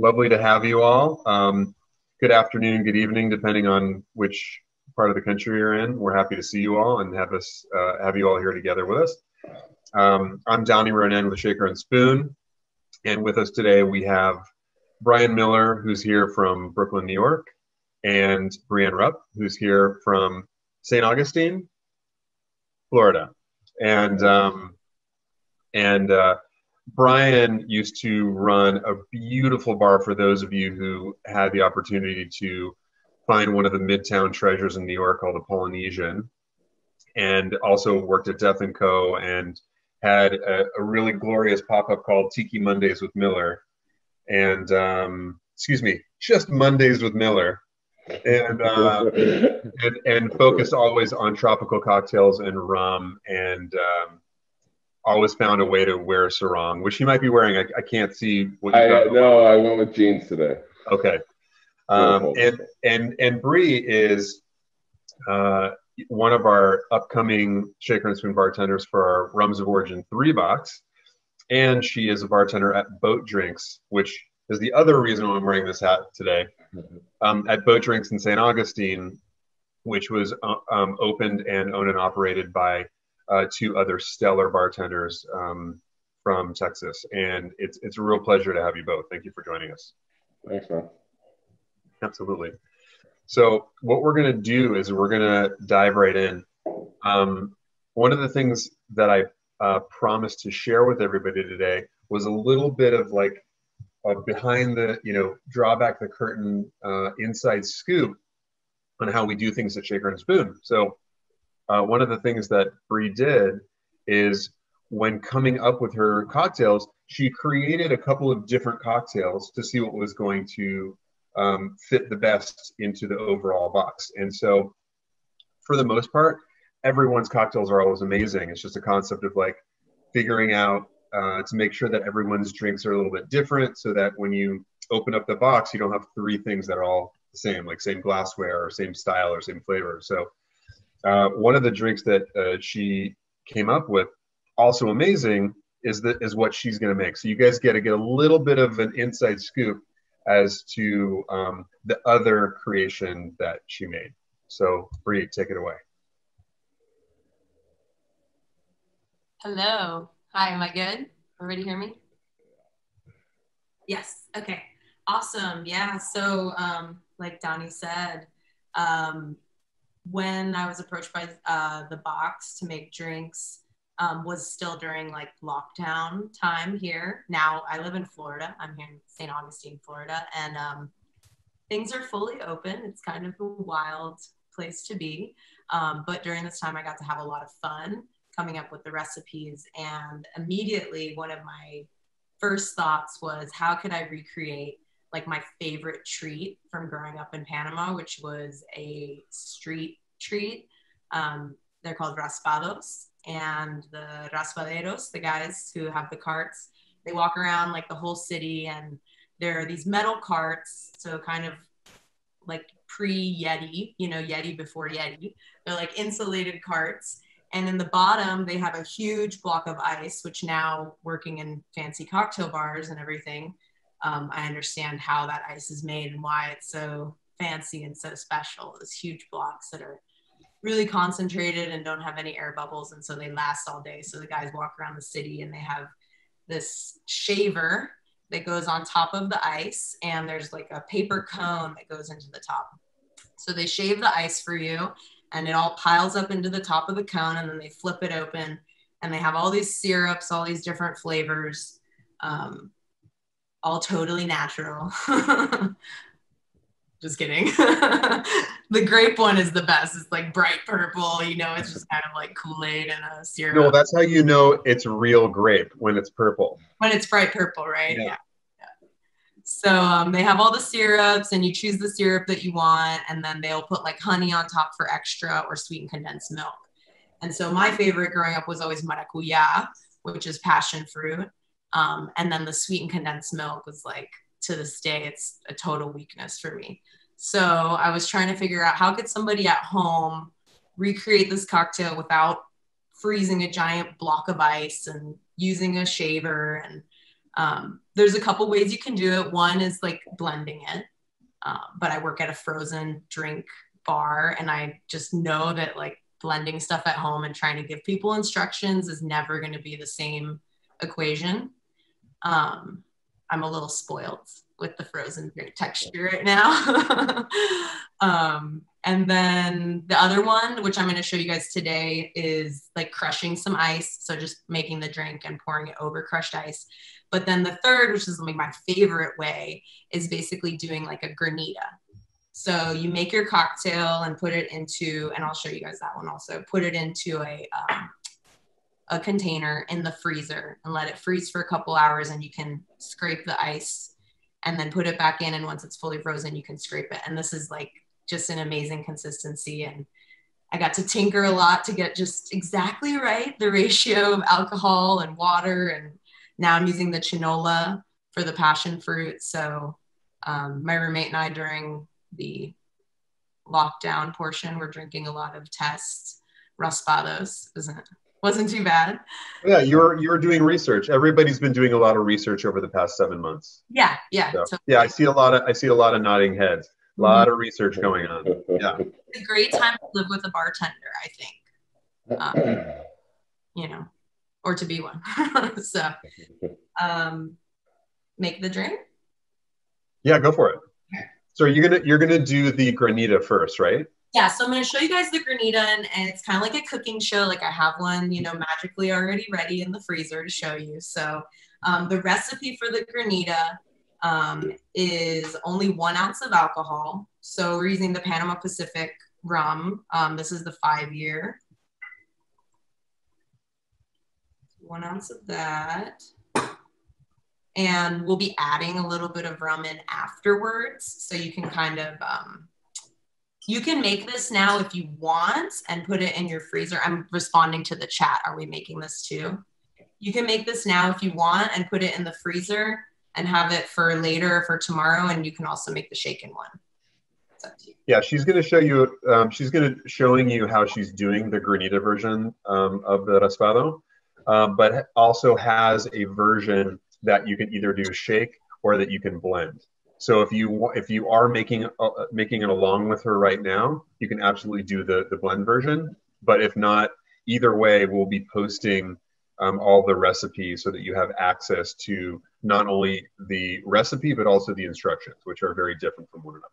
lovely to have you all. Um, good afternoon, good evening, depending on which part of the country you're in. We're happy to see you all and have us uh, have you all here together with us. Um, I'm Donnie Ronan with Shaker and Spoon, and with us today we have Brian Miller, who's here from Brooklyn, New York, and Breanne Rupp, who's here from St. Augustine, Florida, and um, and uh, Brian used to run a beautiful bar for those of you who had the opportunity to find one of the midtown treasures in New York called the Polynesian, and also worked at Death and Co. and had a, a really glorious pop up called Tiki Mondays with Miller, and um, excuse me, just Mondays with Miller, and, uh, and and focused always on tropical cocktails and rum and. Um, always found a way to wear a sarong, which he might be wearing. I, I can't see what you I, No, I went with jeans today. Okay. Um, and and and Bree is uh, one of our upcoming Shaker and Spoon bartenders for our Rums of Origin three box, and she is a bartender at Boat Drinks, which is the other reason why I'm wearing this hat today. Um, at Boat Drinks in St. Augustine, which was uh, um, opened and owned and operated by uh, two other stellar bartenders um, from Texas. And it's, it's a real pleasure to have you both. Thank you for joining us. Thanks, man. Absolutely. So, what we're going to do is we're going to dive right in. Um, one of the things that I uh, promised to share with everybody today was a little bit of like a behind the, you know, draw back the curtain uh, inside scoop on how we do things at Shaker and Spoon. So, uh, one of the things that Bree did is when coming up with her cocktails, she created a couple of different cocktails to see what was going to um, fit the best into the overall box. And so, for the most part, everyone's cocktails are always amazing. It's just a concept of like figuring out uh, to make sure that everyone's drinks are a little bit different so that when you open up the box, you don't have three things that are all the same, like same glassware or same style or same flavor. So uh, one of the drinks that uh, she came up with, also amazing, is that is what she's going to make. So you guys get to get a little bit of an inside scoop as to um, the other creation that she made. So Bree, take it away. Hello. Hi, am I good? Everybody hear me? Yes. Okay. Awesome. Yeah. So, um, like Donnie said, um, when I was approached by uh, the box to make drinks um, was still during like lockdown time here. Now I live in Florida. I'm here in St. Augustine, Florida, and um, things are fully open. It's kind of a wild place to be. Um, but during this time, I got to have a lot of fun coming up with the recipes. And immediately, one of my first thoughts was, how could I recreate like my favorite treat from growing up in Panama, which was a street treat. Um, they're called raspados, and the raspaderos, the guys who have the carts, they walk around like the whole city, and there are these metal carts, so kind of like pre Yeti, you know, Yeti before Yeti. They're like insulated carts. And in the bottom, they have a huge block of ice, which now working in fancy cocktail bars and everything, um, I understand how that ice is made and why it's so fancy and so special. Those huge blocks that are really concentrated and don't have any air bubbles, and so they last all day. So the guys walk around the city and they have this shaver that goes on top of the ice, and there's like a paper cone that goes into the top. So they shave the ice for you, and it all piles up into the top of the cone, and then they flip it open, and they have all these syrups, all these different flavors. Um, all totally natural. just kidding. the grape one is the best. It's like bright purple, you know, it's just kind of like Kool-Aid and a syrup. No, that's how you know it's real grape when it's purple. When it's bright purple, right? Yeah. yeah. So um, they have all the syrups, and you choose the syrup that you want, and then they'll put like honey on top for extra or sweetened condensed milk. And so my favorite growing up was always maracuya, which is passion fruit. Um, and then the sweetened condensed milk was like to this day, it's a total weakness for me. So I was trying to figure out how could somebody at home recreate this cocktail without freezing a giant block of ice and using a shaver and Um, there's a couple ways you can do it. One is like blending it, um, but I work at a frozen drink bar, and I just know that like blending stuff at home and trying to give people instructions is never going to be the same equation. Um, I'm a little spoiled with the frozen drink texture right now. um, and then the other one, which I'm going to show you guys today, is like crushing some ice. So just making the drink and pouring it over crushed ice. But then the third, which is like my favorite way, is basically doing like a granita. So you make your cocktail and put it into, and I'll show you guys that one also. Put it into a um, a container in the freezer and let it freeze for a couple hours, and you can scrape the ice and then put it back in. And once it's fully frozen, you can scrape it. And this is like just an amazing consistency. And I got to tinker a lot to get just exactly right the ratio of alcohol and water. And now I'm using the chinola for the passion fruit. So um, my roommate and I during the lockdown portion, we're drinking a lot of tests. Raspados isn't wasn't too bad. Yeah, you're you're doing research. Everybody's been doing a lot of research over the past seven months. Yeah, yeah. So, yeah, I see a lot of I see a lot of nodding heads. A lot mm-hmm. of research going on. Yeah. It's a great time to live with a bartender, I think. Um, you know, or to be one. so um make the drink. Yeah, go for it. So you're gonna you're gonna do the granita first, right? Yeah, so I'm gonna show you guys the granita, and, and it's kind of like a cooking show. Like I have one, you know, magically already ready in the freezer to show you. So um, the recipe for the granita um, is only one ounce of alcohol. So we're using the Panama Pacific rum. Um, this is the five year. One ounce of that and we'll be adding a little bit of rum in afterwards so you can kind of um, you can make this now if you want and put it in your freezer. I'm responding to the chat. Are we making this too? You can make this now if you want and put it in the freezer and have it for later for tomorrow and you can also make the shaken one. Yeah she's going to show you um, she's going to showing you how she's doing the granita version um, of the raspado um, but also has a version that you can either do shake or that you can blend. So if you if you are making uh, making it along with her right now, you can absolutely do the the blend version. But if not, either way, we'll be posting um, all the recipes so that you have access to not only the recipe but also the instructions, which are very different from one another.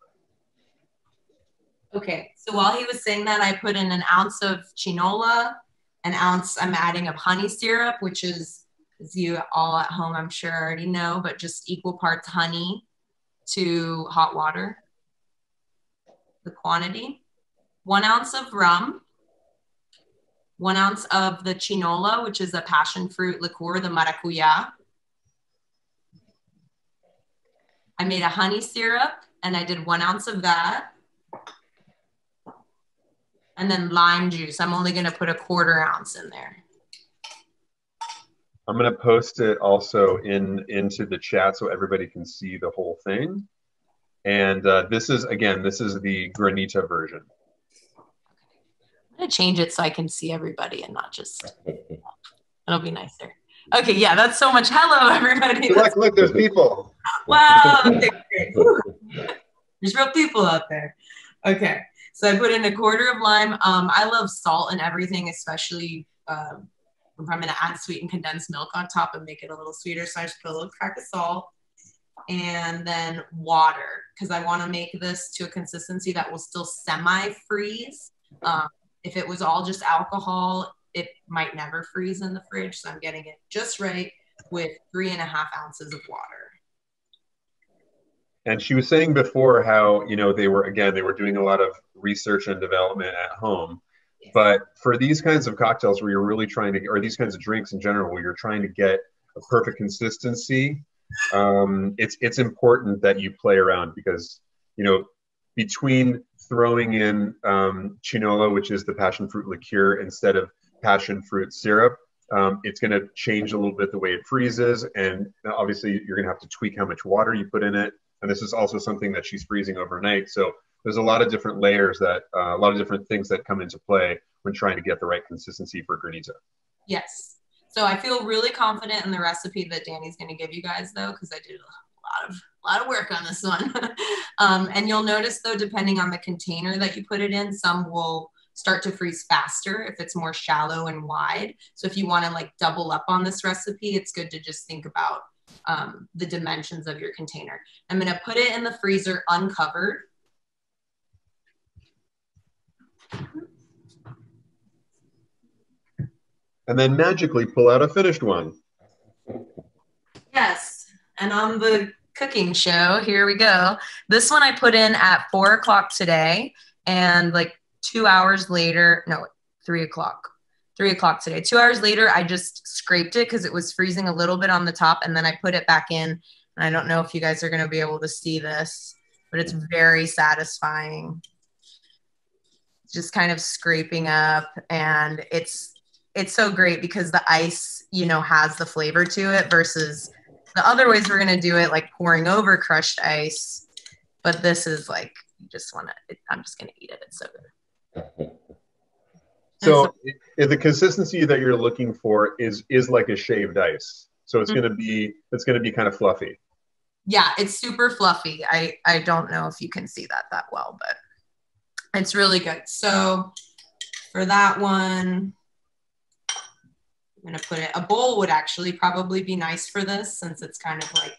Okay, so while he was saying that, I put in an ounce of chinola, an ounce. I'm adding of honey syrup, which is as you all at home, I'm sure already know, but just equal parts honey to hot water. The quantity one ounce of rum, one ounce of the chinola, which is a passion fruit liqueur, the maracuya. I made a honey syrup and I did one ounce of that. And then lime juice. I'm only going to put a quarter ounce in there. I'm going to post it also in into the chat so everybody can see the whole thing. And uh, this is again, this is the Granita version. I'm going to change it so I can see everybody and not just. It'll be nicer. Okay, yeah, that's so much. Hello, everybody. Look, look, there's people. wow, okay, there's real people out there. Okay, so I put in a quarter of lime. Um, I love salt and everything, especially. Um, I'm going to add sweetened condensed milk on top and make it a little sweeter. So I just put a little crack of salt and then water because I want to make this to a consistency that will still semi freeze. Um, if it was all just alcohol, it might never freeze in the fridge. So I'm getting it just right with three and a half ounces of water. And she was saying before how, you know, they were, again, they were doing a lot of research and development at home. But for these kinds of cocktails where you're really trying to, or these kinds of drinks in general, where you're trying to get a perfect consistency, um, it's it's important that you play around because you know between throwing in um, chinola, which is the passion fruit liqueur, instead of passion fruit syrup, um, it's going to change a little bit the way it freezes, and obviously you're going to have to tweak how much water you put in it. And this is also something that she's freezing overnight, so there's a lot of different layers that uh, a lot of different things that come into play when trying to get the right consistency for granita. Yes. So I feel really confident in the recipe that Danny's going to give you guys though, because I did a lot of a lot of work on this one. um, and you'll notice though, depending on the container that you put it in, some will start to freeze faster if it's more shallow and wide. So if you want to like double up on this recipe, it's good to just think about um, the dimensions of your container. I'm going to put it in the freezer uncovered. And then magically pull out a finished one. Yes. And on the cooking show, here we go. This one I put in at four o'clock today. And like two hours later, no, three o'clock, three o'clock today. Two hours later, I just scraped it because it was freezing a little bit on the top, and then I put it back in. And I don't know if you guys are going to be able to see this, but it's very satisfying. Just kind of scraping up, and it's it's so great because the ice, you know, has the flavor to it versus the other ways we're going to do it, like pouring over crushed ice. But this is like, you just want to, I'm just going to eat it. It's so good. So the consistency that you're looking for is is like a shaved ice. So it's mm-hmm. going to be it's going to be kind of fluffy. Yeah, it's super fluffy. I I don't know if you can see that that well, but it's really good. So for that one, I'm gonna put it. A bowl would actually probably be nice for this since it's kind of like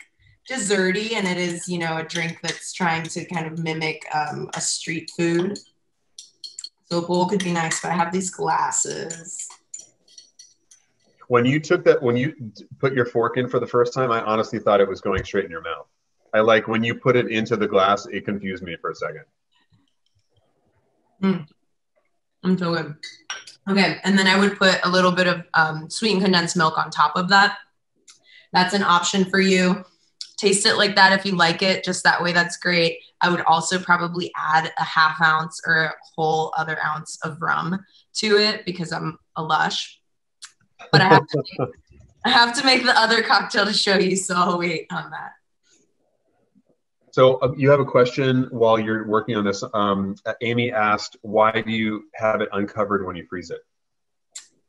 desserty and it is you know a drink that's trying to kind of mimic um, a street food. So a bowl could be nice, but I have these glasses. When you took that, when you put your fork in for the first time, I honestly thought it was going straight in your mouth. I like when you put it into the glass, it confused me for a second. Mm. I'm so good. Okay, and then I would put a little bit of um, sweetened condensed milk on top of that. That's an option for you. Taste it like that if you like it, just that way, that's great. I would also probably add a half ounce or a whole other ounce of rum to it because I'm a lush. But I have to make, I have to make the other cocktail to show you, so I'll wait on that. So uh, you have a question while you're working on this. Um, Amy asked, "Why do you have it uncovered when you freeze it?"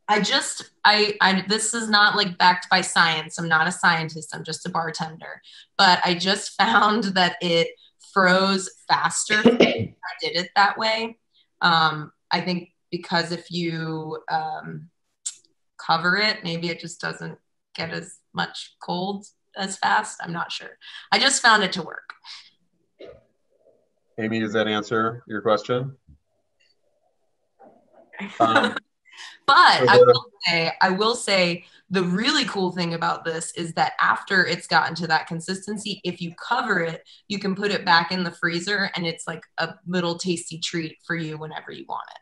I just, I, I, this is not like backed by science. I'm not a scientist. I'm just a bartender. But I just found that it froze faster. I did it that way. Um, I think because if you um, cover it, maybe it just doesn't get as much cold as fast. I'm not sure. I just found it to work. Amy, does that answer your question? Um, but I will say, I will say the really cool thing about this is that after it's gotten to that consistency, if you cover it, you can put it back in the freezer and it's like a little tasty treat for you whenever you want it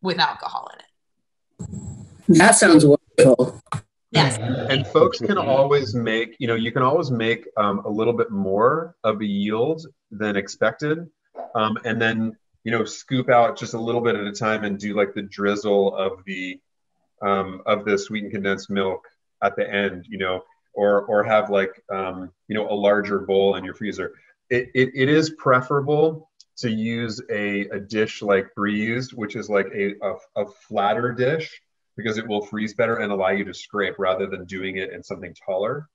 with alcohol in it. That sounds wonderful. Yes. And folks can always make, you know, you can always make um, a little bit more of a yield than expected. Um, and then, you know, scoop out just a little bit at a time and do like the drizzle of the um, of the sweetened condensed milk at the end, you know, or or have like um, you know a larger bowl in your freezer. It, it, it is preferable to use a, a dish like Bree used, which is like a, a, a flatter dish because it will freeze better and allow you to scrape rather than doing it in something taller.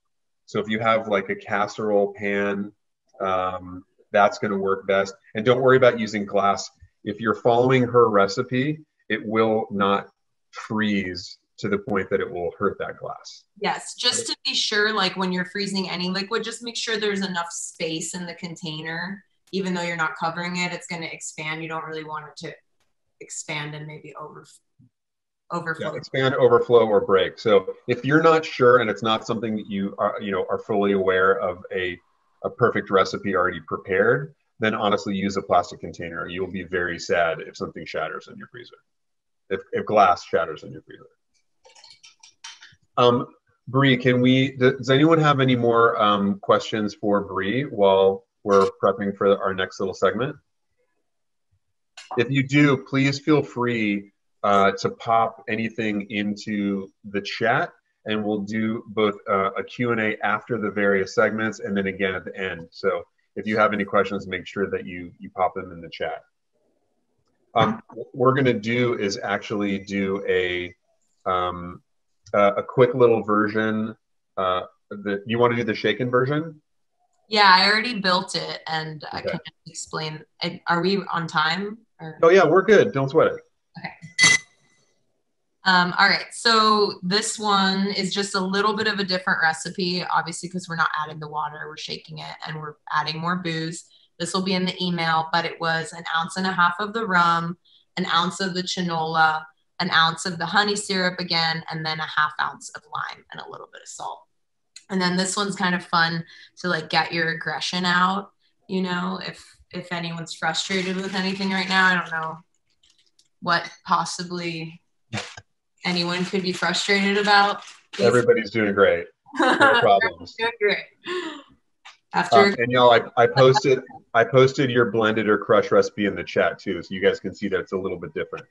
So if you have like a casserole pan, um, that's going to work best. And don't worry about using glass. If you're following her recipe, it will not freeze to the point that it will hurt that glass. Yes, just to be sure, like when you're freezing any liquid, just make sure there's enough space in the container. Even though you're not covering it, it's going to expand. You don't really want it to expand and maybe over overflow. Yeah, expand, overflow, or break. So if you're not sure and it's not something that you are, you know, are fully aware of a a perfect recipe already prepared, then honestly use a plastic container. You'll be very sad if something shatters in your freezer if, if glass shatters in your freezer. Um, Bree, can we, does anyone have any more um, questions for Bree while we're prepping for our next little segment? If you do, please feel free uh, to pop anything into the chat and we'll do both uh, a Q&A after the various segments and then again at the end. So if you have any questions, make sure that you, you pop them in the chat. Um, what we're going to do is actually do a, um, uh, a quick little version. Uh, the, you want to do the shaken version? Yeah, I already built it, and I can explain. Are we on time? Or? Oh yeah, we're good. Don't sweat it. Um, all right, so this one is just a little bit of a different recipe, obviously, because we're not adding the water, we're shaking it, and we're adding more booze. This will be in the email, but it was an ounce and a half of the rum, an ounce of the chinola, an ounce of the honey syrup again, and then a half ounce of lime and a little bit of salt. And then this one's kind of fun to like get your aggression out, you know, if if anyone's frustrated with anything right now, I don't know what possibly anyone could be frustrated about. Everybody's doing great. No problems. Doing great. After Um, and y'all, I, I posted I posted your blended or crush recipe in the chat too, so you guys can see that it's a little bit different.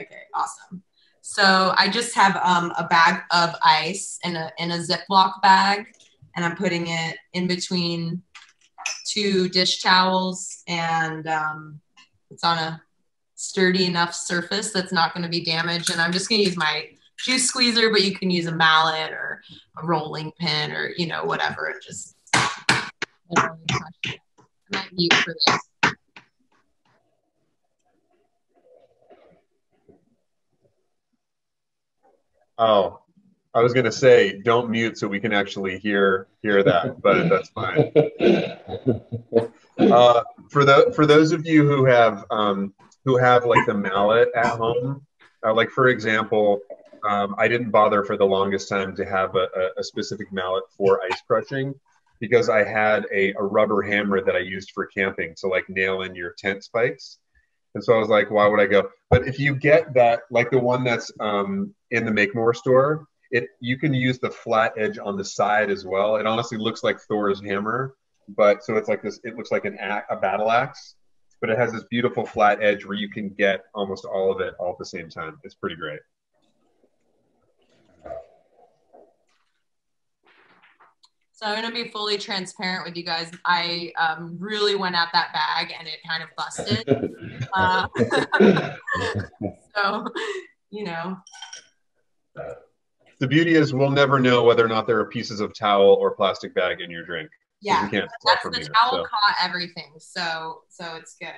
Okay, awesome. So I just have um, a bag of ice in a in a Ziploc bag, and I'm putting it in between two dish towels, and um, it's on a sturdy enough surface that's not going to be damaged. And I'm just going to use my juice squeezer, but you can use a mallet or a rolling pin or you know whatever. And just literally crush it. I might mute for this. Oh, I was gonna say don't mute so we can actually hear hear that, but that's fine. Uh, for the for those of you who have um, who have like the mallet at home, uh, like for example, um, I didn't bother for the longest time to have a, a, specific mallet for ice crushing because I had a, a rubber hammer that I used for camping to like nail in your tent spikes. And so I was like, why would I go? But if you get that, like the one that's um, in the Make More store, it you can use the flat edge on the side as well. It honestly looks like Thor's hammer, but so it's like this. It looks like an a, a battle axe, but it has this beautiful flat edge where you can get almost all of it all at the same time. It's pretty great. So I'm gonna be fully transparent with you guys. I um, really went at that bag and it kind of busted. Uh, so, you know, The beauty is we'll never know whether or not there are pieces of towel or plastic bag in your drink. 'Cause yeah, we can't that's from the here. towel so. caught everything. So, so it's good.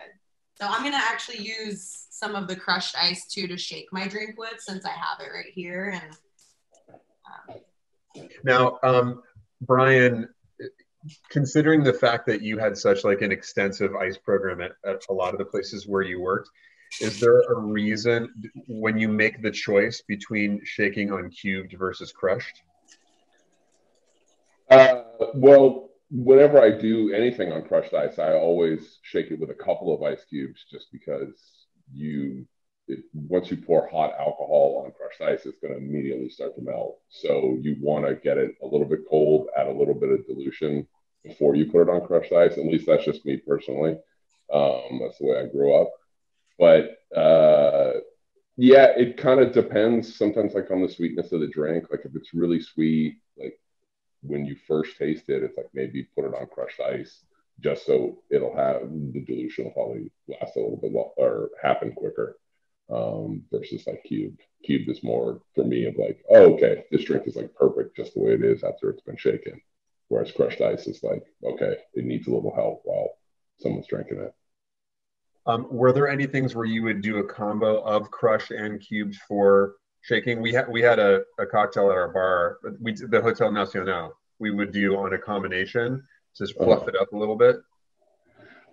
So I'm gonna actually use some of the crushed ice too to shake my drink with, since I have it right here. And um, Now, um, Brian, considering the fact that you had such like an extensive ice program at, at a lot of the places where you worked, is there a reason when you make the choice between shaking on cubed versus crushed? Uh, well, whenever I do anything on crushed ice, I always shake it with a couple of ice cubes, just because you, it, once you pour hot alcohol on crushed ice, it's going to immediately start to melt. So you want to get it a little bit cold, add a little bit of dilution before you put it on crushed ice. At least that's just me personally. Um, that's the way I grew up. But uh, yeah, it kind of depends. Sometimes, like on the sweetness of the drink, like if it's really sweet, when you first taste it, it's like maybe put it on crushed ice just so it'll have the dilution will probably last a little bit long, or happen quicker um, versus like cubed. Cubed is more for me of like, oh, okay, this drink is like perfect just the way it is after it's been shaken. Whereas crushed ice is like, okay, it needs a little help while someone's drinking it. Um, were there any things where you would do a combo of crushed and cubed for shaking? We had we had a, a cocktail at our bar, we the Hotel Nacional. We would do on a combination, just fluff it up a little bit.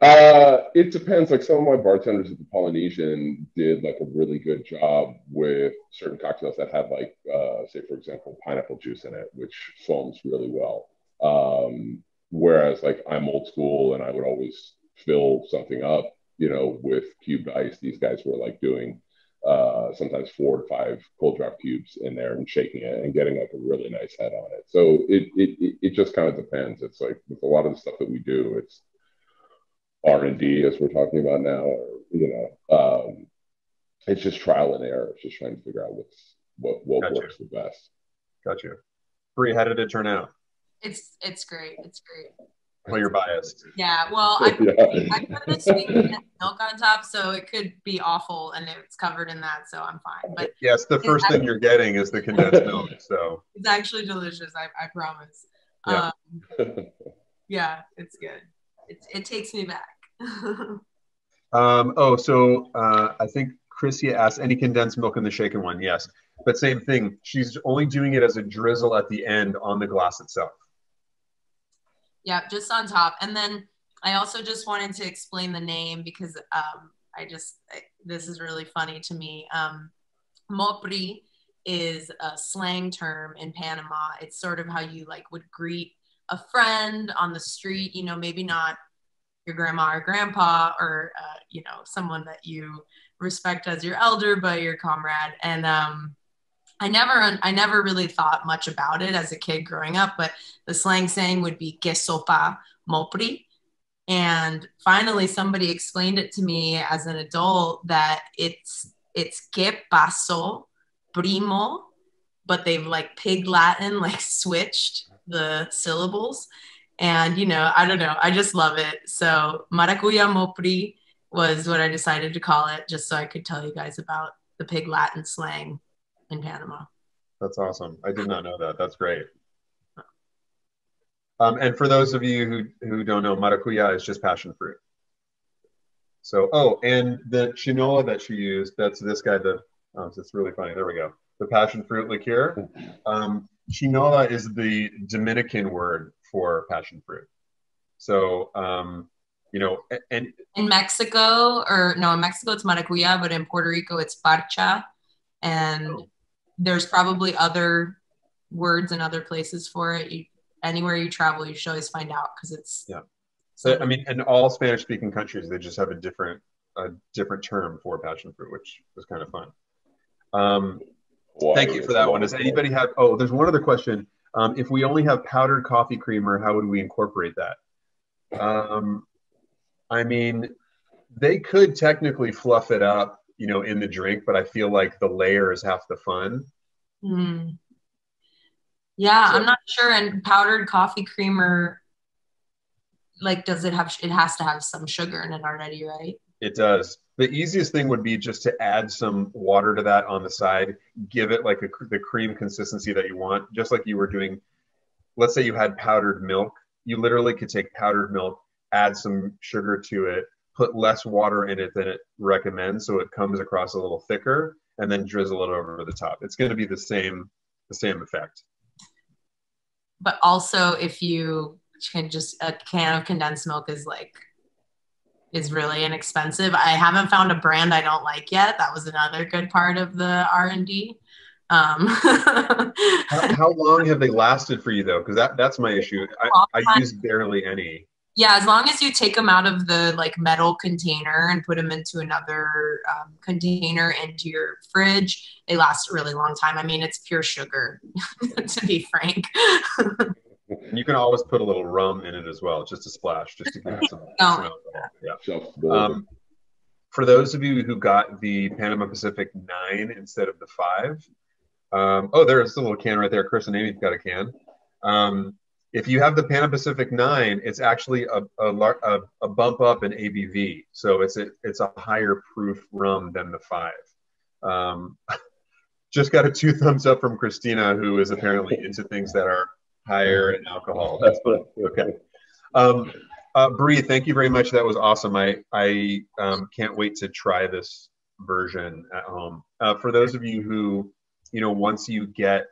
Uh, it depends. Like some of my bartenders at the Polynesian did like a really good job with certain cocktails that had like, uh, say for example, pineapple juice in it, which foams really well. Um, whereas like I'm old school and I would always fill something up, you know, with cubed ice. These guys were like doing uh, sometimes four to five Kold-Draft cubes in there and shaking it and getting like a really nice head on it. So it it it just kind of depends. It's like with a lot of the stuff that we do, it's R and D as we're talking about now, or you know, um, it's just trial and error. It's just trying to figure out what's what what Gotcha. works the best. Gotcha. you. Bree, how did it turn out? it's it's great. It's great. Well, you're biased. Yeah, well, I, Yeah. I put the sweet condensed milk on top, so it could be awful, and it's covered in that, so I'm fine. But Yes, the first thing you're getting is the condensed milk. So it's actually delicious. I, I promise. Yeah. Um, yeah, it's good. It, it takes me back. Um, oh, so uh, I think Chrissy asked any condensed milk in the shaken one. Yes, but same thing. She's only doing it as a drizzle at the end on the glass itself. Yeah, just on top. And then I also just wanted to explain the name because um, I just I, this is really funny to me. Um, Mopri is a slang term in Panama. It's sort of how you like would greet a friend on the street. You know, maybe not your grandma or grandpa or uh, you know someone that you respect as your elder, but your comrade. And um, I never I never really thought much about it as a kid growing up, but the slang saying would be que sopa mopri. And finally somebody explained it to me as an adult that it's it's que paso primo, but they've like pig Latin like switched the syllables. And you know, I don't know, I just love it. So maracuya mopri was what I decided to call it, just so I could tell you guys about the pig Latin slang in Panama. That's awesome. I did not know that. That's great. Um, and for those of you who, who don't know, maracuya is just passion fruit. So, oh, and the chinola that she used, that's this guy, the, oh, it's really funny. There we go. The passion fruit liqueur. Um, chinola is the Dominican word for passion fruit. So, um, you know, and In Mexico, or no, in Mexico it's maracuya, but in Puerto Rico it's parcha. And there's probably other words and other places for it. You, anywhere you travel, you should always find out because it's Yeah. So I mean, in all Spanish-speaking countries, they just have a different a different term for passion fruit, which was kind of fun. Um, thank you for that one. Does anybody have? Oh, there's one other question. Um, if we only have powdered coffee creamer, how would we incorporate that? Um, I mean, they could technically fluff it up, you know, in the drink, but I feel like the layer is half the fun. Hmm. Yeah, So- I'm not sure. And powdered coffee creamer, like, does it have? It has to have some sugar in it already, right? It does. The easiest thing would be just to add some water to that on the side, give it like a, the cream consistency that you want, just like you were doing. Let's say you had powdered milk. You literally could take powdered milk, add some sugar to it, put less water in it than it recommends, so it comes across a little thicker, and then drizzle it over the top. It's going to be the same, the same effect. But also, if you can just a can of condensed milk is like is really inexpensive. I haven't found a brand I don't like yet. That was another good part of the R and D. Um, How, how long have they lasted for you though? Because that, that's my issue. I, I use barely any. Yeah, as long as you take them out of the like metal container and put them into another um, container into your fridge, they last a really long time. I mean, it's pure sugar, to be frank. You can always put a little rum in it as well, just a splash, just to give it some. Oh. Yeah. Um, for those of you who got the Panama Pacific nine instead of the five, um, oh, there's a little can right there. Chris and Amy've got a can. If you have the Panama Pacific nine, it's actually a, a, a, bump up in ABV, so it's a, it's a higher proof rum than the five. Um, just got a two thumbs up from Christina, who is apparently into things that are higher in alcohol. That's okay. Um, uh, Bree, thank you very much. That was awesome. I I um, can't wait to try this version at home. Uh, for those of you who, you know, once you get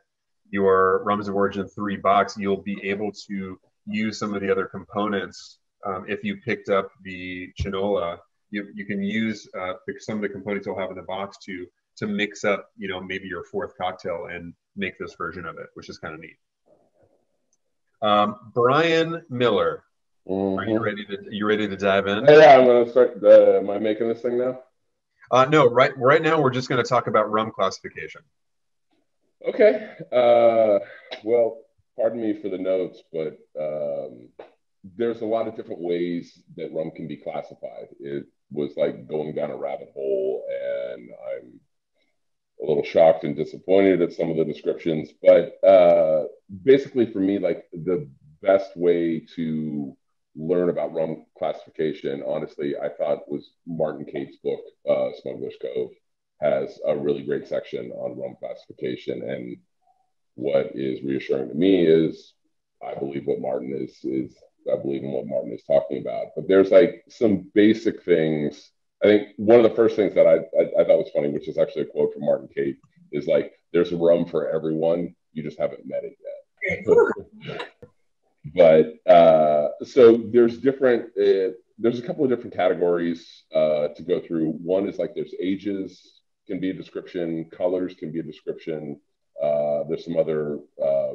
your Rums of Origin three box, you'll be able to use some of the other components. Um, if you picked up the chinola, you, you can use uh, some of the components you'll have in the box to to mix up, you know, maybe your fourth cocktail and make this version of it, which is kind of neat. Um, Brian Miller, are you Mhm. ready to you ready to dive in? Yeah, I'm gonna start. The, am I making this thing now? Uh, no, right right now we're just going to talk about rum classification. Okay. Uh, well, pardon me for the notes, but um, there's a lot of different ways that rum can be classified. It was like going down a rabbit hole, and I'm a little shocked and disappointed at some of the descriptions. But uh, basically, for me, like the best way to learn about rum classification, honestly, I thought was Martin Cate's book, uh, Smuggler's Cove, has a really great section on rum classification. And what is reassuring to me is I believe what Martin is is I believe in what Martin is talking about. But there's like some basic things. I think one of the first things that I, I, I thought was funny, which is actually a quote from Martin Cate, is like, "There's a rum for everyone. You just haven't met it yet." but uh, so there's different. Uh, there's a couple of different categories uh, to go through. One is like there's ages can be a description, colors can be a description. Uh, there's some other uh,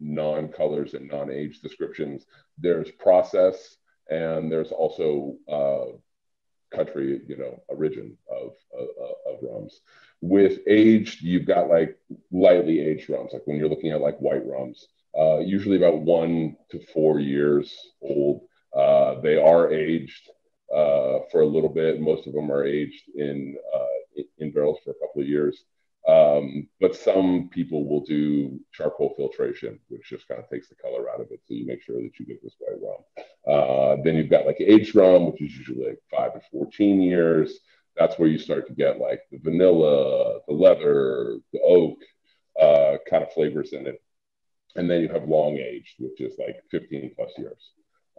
non-colors and non-age descriptions. There's process, and there's also uh, country, you know, origin of, of, of rums. With aged, you've got like lightly aged rums, like when you're looking at like white rums, uh, usually about one to four years old. Uh, they are aged uh, for a little bit. Most of them are aged in uh, in barrels for a couple of years. Um, but some people will do charcoal filtration, which just kind of takes the color out of it. So you make sure that you get this white rum. Uh, then you've got like aged rum, which is usually like five to 14 years. That's where you start to get like the vanilla, the leather, the oak uh, kind of flavors in it. And then you have long aged, which is like 15 plus years.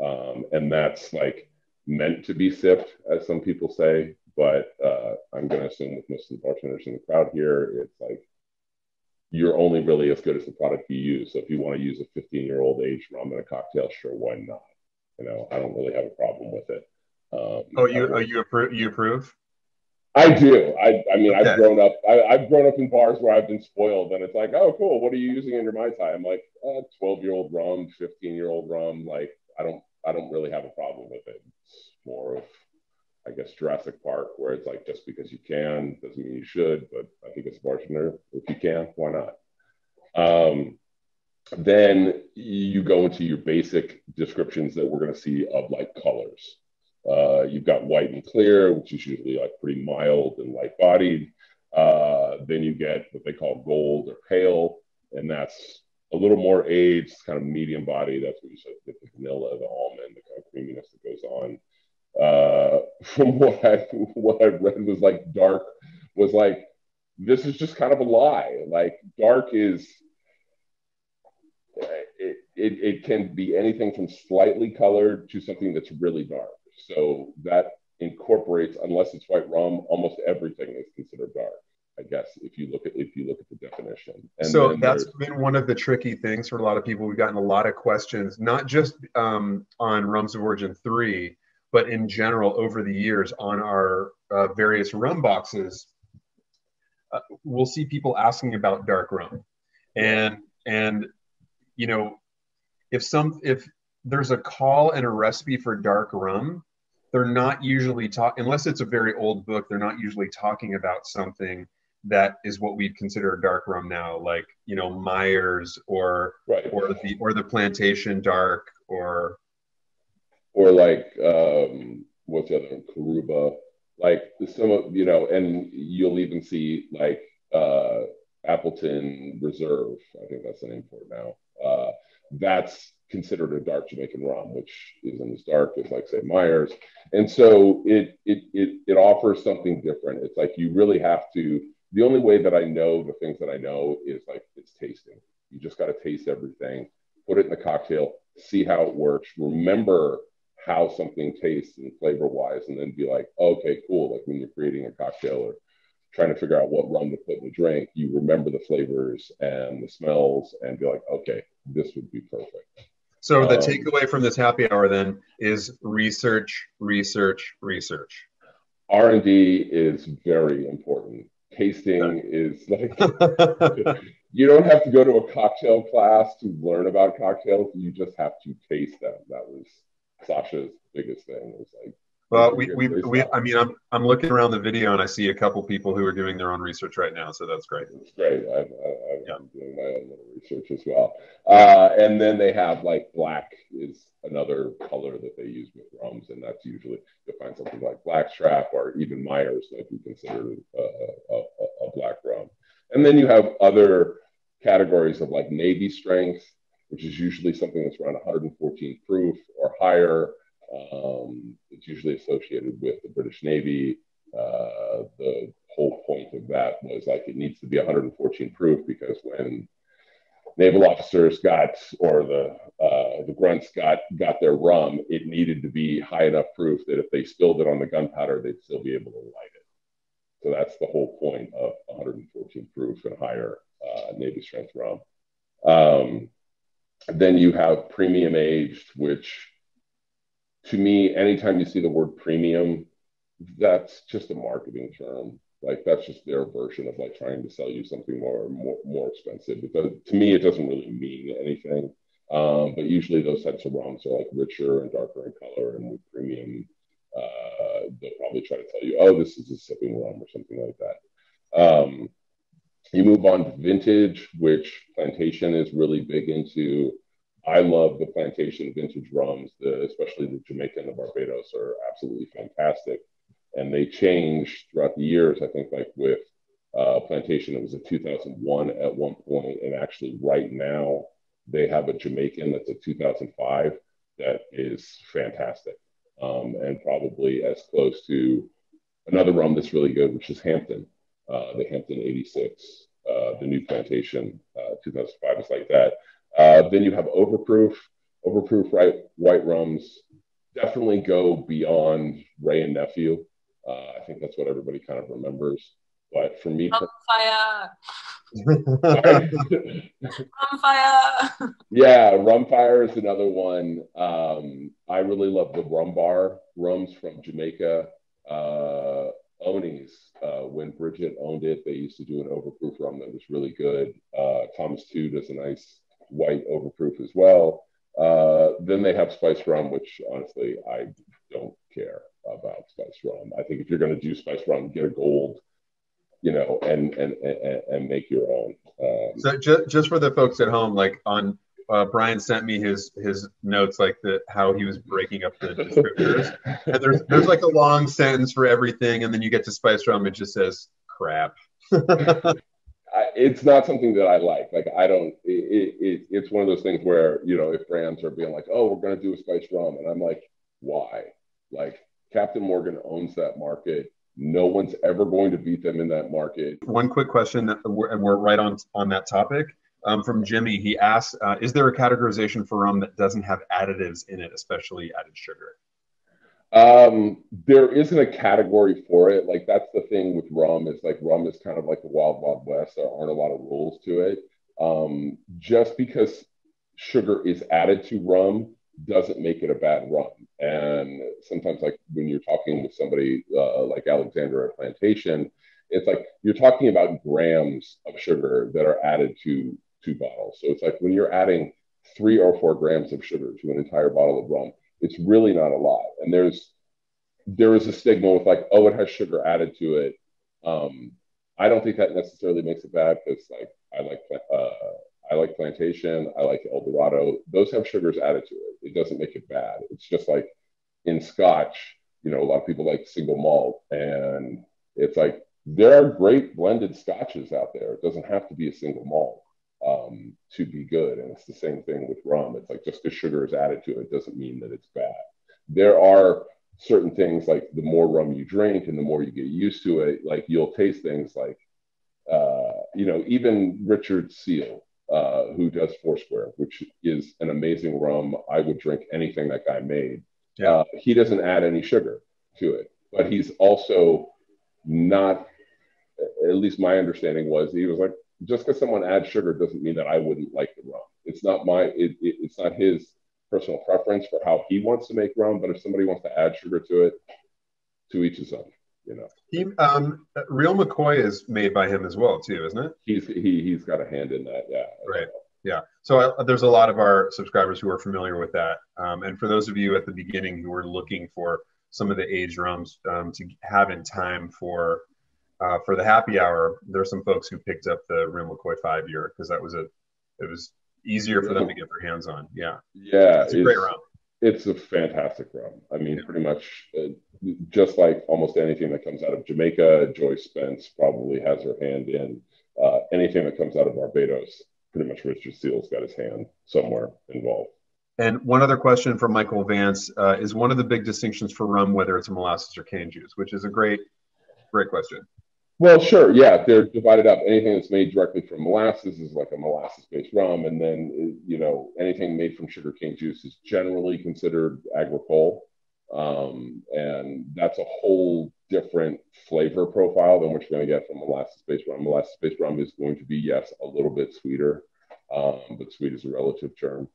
Um, and that's like meant to be sipped, as some people say. But uh, I'm going to assume with most of the bartenders in the crowd here, it's like you're only really as good as the product you use. So if you want to use a 15 year old aged rum in a cocktail, sure, why not? You know, I don't really have a problem with it. Um, oh, you oh, you approve? You approve? I do. I, I mean, okay. I've grown up. I, have grown up in bars where I've been spoiled, and it's like, oh, cool. What are you using under my mai tai? I'm like, twelve year old rum, fifteen year old rum. Like, I don't, I don't really have a problem with it. It's more of I guess Jurassic Park, where it's like just because you can doesn't mean you should. But I think a bartender, if you can, why not? Um, then you go into your basic descriptions that we're going to see of like colors. Uh, you've got white and clear, which is usually like pretty mild and light bodied. Uh, then you get what they call gold or pale, and that's a little more aged, kind of medium body. That's what you said, the vanilla, the almond, the kind of creaminess that goes on uh, from what I what I read was like dark was like this is just kind of a lie. Like dark is it, it, it can be anything from slightly colored to something that's really dark. So that incorporates, unless it's white rum, almost everything is considered dark. I guess if you look at if you look at the definition. And so that's been one of the tricky things for a lot of people. We've gotten a lot of questions, not just um, on Rums of Origin three, but in general over the years on our uh, various rum boxes uh, we'll see people asking about dark rum and and you know if some if there's a call and a recipe for dark rum they're not usually talk unless it's a very old book they're not usually talking about something that is what we'd consider dark rum now like you know myers or right. or the or the plantation dark or or like um, what's the other one? Coruba, like some of you know, and you'll even see like uh, Appleton Reserve. I think that's the name for it now. Uh, that's considered a dark Jamaican rum, which isn't as dark as like say Myers. And so it it it it offers something different. It's like you really have to. The only way that I know the things that I know is like it's tasting. You just got to taste everything, put it in the cocktail, see how it works. Remember how something tastes and flavor wise, and then be like, okay, cool. Like when you're creating a cocktail or trying to figure out what rum to put in the drink, you remember the flavors and the smells and be like, okay, this would be perfect. So the um, takeaway from this happy hour then is research, research, research. R and D is very important. Tasting is like you don't have to go to a cocktail class to learn about cocktails. You just have to taste them. That was Sasha's biggest thing was like. Well, we, we, we, I mean, I'm, I'm looking around the video and I see a couple people who are doing their own research right now. So that's great. It's great. I'm, I'm yeah. doing my own little research as well. Uh, and then they have like black is another color that they use with rums. And that's usually, you'll find something like Blackstrap or even Myers that we consider a, a, a black rum. And then you have other categories of like Navy strength which is usually something that's around 114 proof or higher. Um, it's usually associated with the British Navy. Uh, the whole point of that was like it needs to be 114 proof because when naval officers got or the uh, the grunts got got their rum, it needed to be high enough proof that if they spilled it on the gunpowder, they'd still be able to light it. So that's the whole point of 114 proof and higher uh, Navy strength rum. Um, then you have premium aged, which to me, anytime you see the word premium, that's just a marketing term. Like that's just their version of like trying to sell you something more more more expensive. Does, to me, it doesn't really mean anything. Um, but usually those types of rums are like richer and darker in color and with premium. Uh, they'll probably try to tell you, oh, this is a sipping rum or something like that. Um, you move on to vintage, which plantation is really big into. I love the plantation vintage rums, the, especially the Jamaica and the Barbados are absolutely fantastic and they change throughout the years. I think like with uh, Plantation, it was a 2001 at one point, and actually right now they have a Jamaican that's a 2005 that is fantastic, um, and probably as close to another rum that's really good, which is Hampden, uh, the Hampden 86, uh, the new Plantation uh, 2005 is like that. Uh, then you have Overproof, Overproof right, white rums. Definitely go beyond Wray and Nephew. Uh, I think that's what everybody kind of remembers. But for me, fire. fire. yeah, Rumfire is another one. Um, I really love the rum bar rums from Jamaica. Uh, Oni's, uh, when Bridget owned it, they used to do an overproof rum that was really good. Uh, Thomas Tew does a nice white overproof as well. Uh, then they have spice rum, which honestly I don't care about spice rum. I think if you're going to do spice rum, get a gold, you know, and and and, and make your own. Um, so just just for the folks at home, like on uh, Brian sent me his his notes, like the how he was breaking up the descriptors, and there's there's like a long sentence for everything, and then you get to spice rum, it just says crap. I, it's not something that I like. Like I don't. It, it, it's one of those things where you know if brands are being like, "Oh, we're going to do a spice rum," and I'm like, "Why?" Like Captain Morgan owns that market. No one's ever going to beat them in that market. One quick question, and we're, we're right on on that topic. Um, from Jimmy, he asks, uh, "Is there a categorization for rum that doesn't have additives in it, especially added sugar?" Um, there isn't a category for it. Like that's the thing with rum is like rum is kind of like the wild wild west. There aren't a lot of rules to it. Um, just because sugar is added to rum doesn't make it a bad rum. And sometimes, like when you're talking with somebody uh, like Alexander at Plantation, it's like you're talking about grams of sugar that are added to two bottles. So it's like when you're adding three or four grams of sugar to an entire bottle of rum, it's really not a lot. And there's there is a stigma with like, oh, it has sugar added to it. Um, I don't think that necessarily makes it bad because like I like uh, I like Plantation. I like El Dorado. Those have sugars added to it. It doesn't make it bad. It's just like in Scotch, you know, a lot of people like single malt, and it's like there are great blended scotches out there. It doesn't have to be a single malt um, to be good. And it's the same thing with rum. It's like just because sugar is added to it doesn't mean that it's bad. There are certain things like the more rum you drink and the more you get used to it, like you'll taste things like, uh, you know, even Richard Seale, uh, who does Foursquare, which is an amazing rum. I would drink anything that guy made. Yeah. Uh, he doesn't add any sugar to it, but he's also not. At least my understanding was he was like, just because someone adds sugar doesn't mean that I wouldn't like the rum. It's not my. It, it, it's not his personal preference for how he wants to make rum. But if somebody wants to add sugar to it, to each his own you know. He um Real McCoy is made by him as well too, isn't it? He's he he's got a hand in that, yeah. Right. Yeah. So uh, there's a lot of our subscribers who are familiar with that. Um, and for those of you at the beginning who are looking for some of the aged rums um, to have in time for uh, for the happy hour, there's some folks who picked up the Real McCoy five year because that was a it was easier for them to get their hands on. Yeah. Yeah. It's a great rum. It's a fantastic rum. I mean, yeah. pretty much uh, just like almost anything that comes out of Jamaica, Joyce Spence probably has her hand in. Uh, anything that comes out of Barbados pretty much Richard Steele's got his hand somewhere involved. And one other question from Michael Vance uh, is one of the big distinctions for rum whether it's a molasses or cane juice, which is a great, great question. Well, sure, yeah, they're divided up. Anything that's made directly from molasses is like a molasses-based rum, and then you know anything made from sugarcane juice is generally considered agricole, um, and that's a whole different flavor profile than what you're going to get from molasses-based rum. Molasses-based rum is going to be yes a little bit sweeter, um, but sweet is a relative term.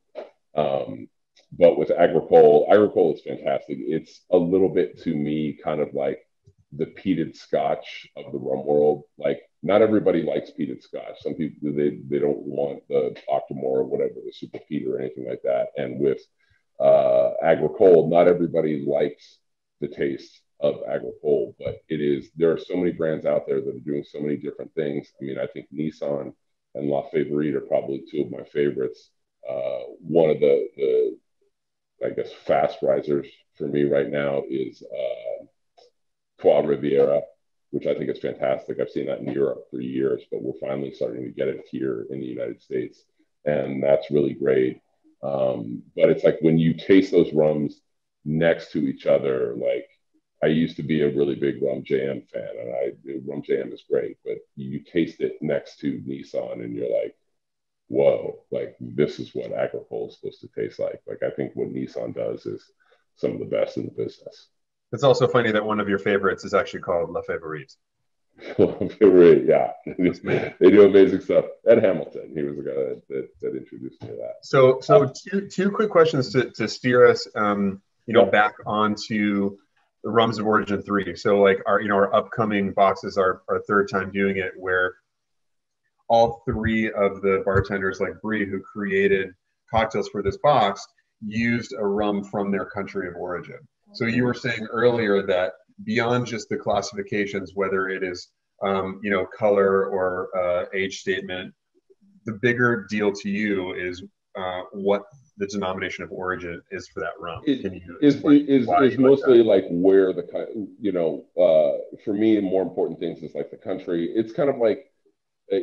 Um, but with agricole, agricole is fantastic. It's a little bit to me kind of like the peated scotch of the rum world. Like not everybody likes peated scotch. Some people they they don't want the Octomore or whatever, the super peat or anything like that. And with uh, not everybody likes the taste of agricole, but it is there are so many brands out there that are doing so many different things. I mean, I think Neisson and La Favorite are probably two of my favorites. Uh, one of the the I guess fast risers for me right now is uh, Trois Rivières, which I think is fantastic. I've seen that in Europe for years, but we're finally starting to get it here in the United States, and that's really great. Um, but it's like when you taste those rums next to each other, like I used to be a really big Rhum JM fan, and I Rhum JM is great, but you taste it next to Neisson, and you're like, whoa, like this is what agricole is supposed to taste like. Like I think what Neisson does is some of the best in the business. It's also funny that one of your favorites is actually called La Favorite. La Favorite, yeah. they do amazing stuff. Ed Hamilton, he was the guy that, that, that introduced me to that. So, so two, two quick questions to, to steer us, um, you know, back onto the Rums of Origin 3. So, like, our, you know, our upcoming boxes are our third time doing it where all three of the bartenders, like Bree, who created cocktails for this box, used a rum from their country of origin. So you were saying earlier that beyond just the classifications, whether it is um, you know color or uh, age statement, the bigger deal to you is uh, what the denomination of origin is for that rum. It, is is, is mostly like, like, where the you know uh, for me more important things is like the country. It's kind of like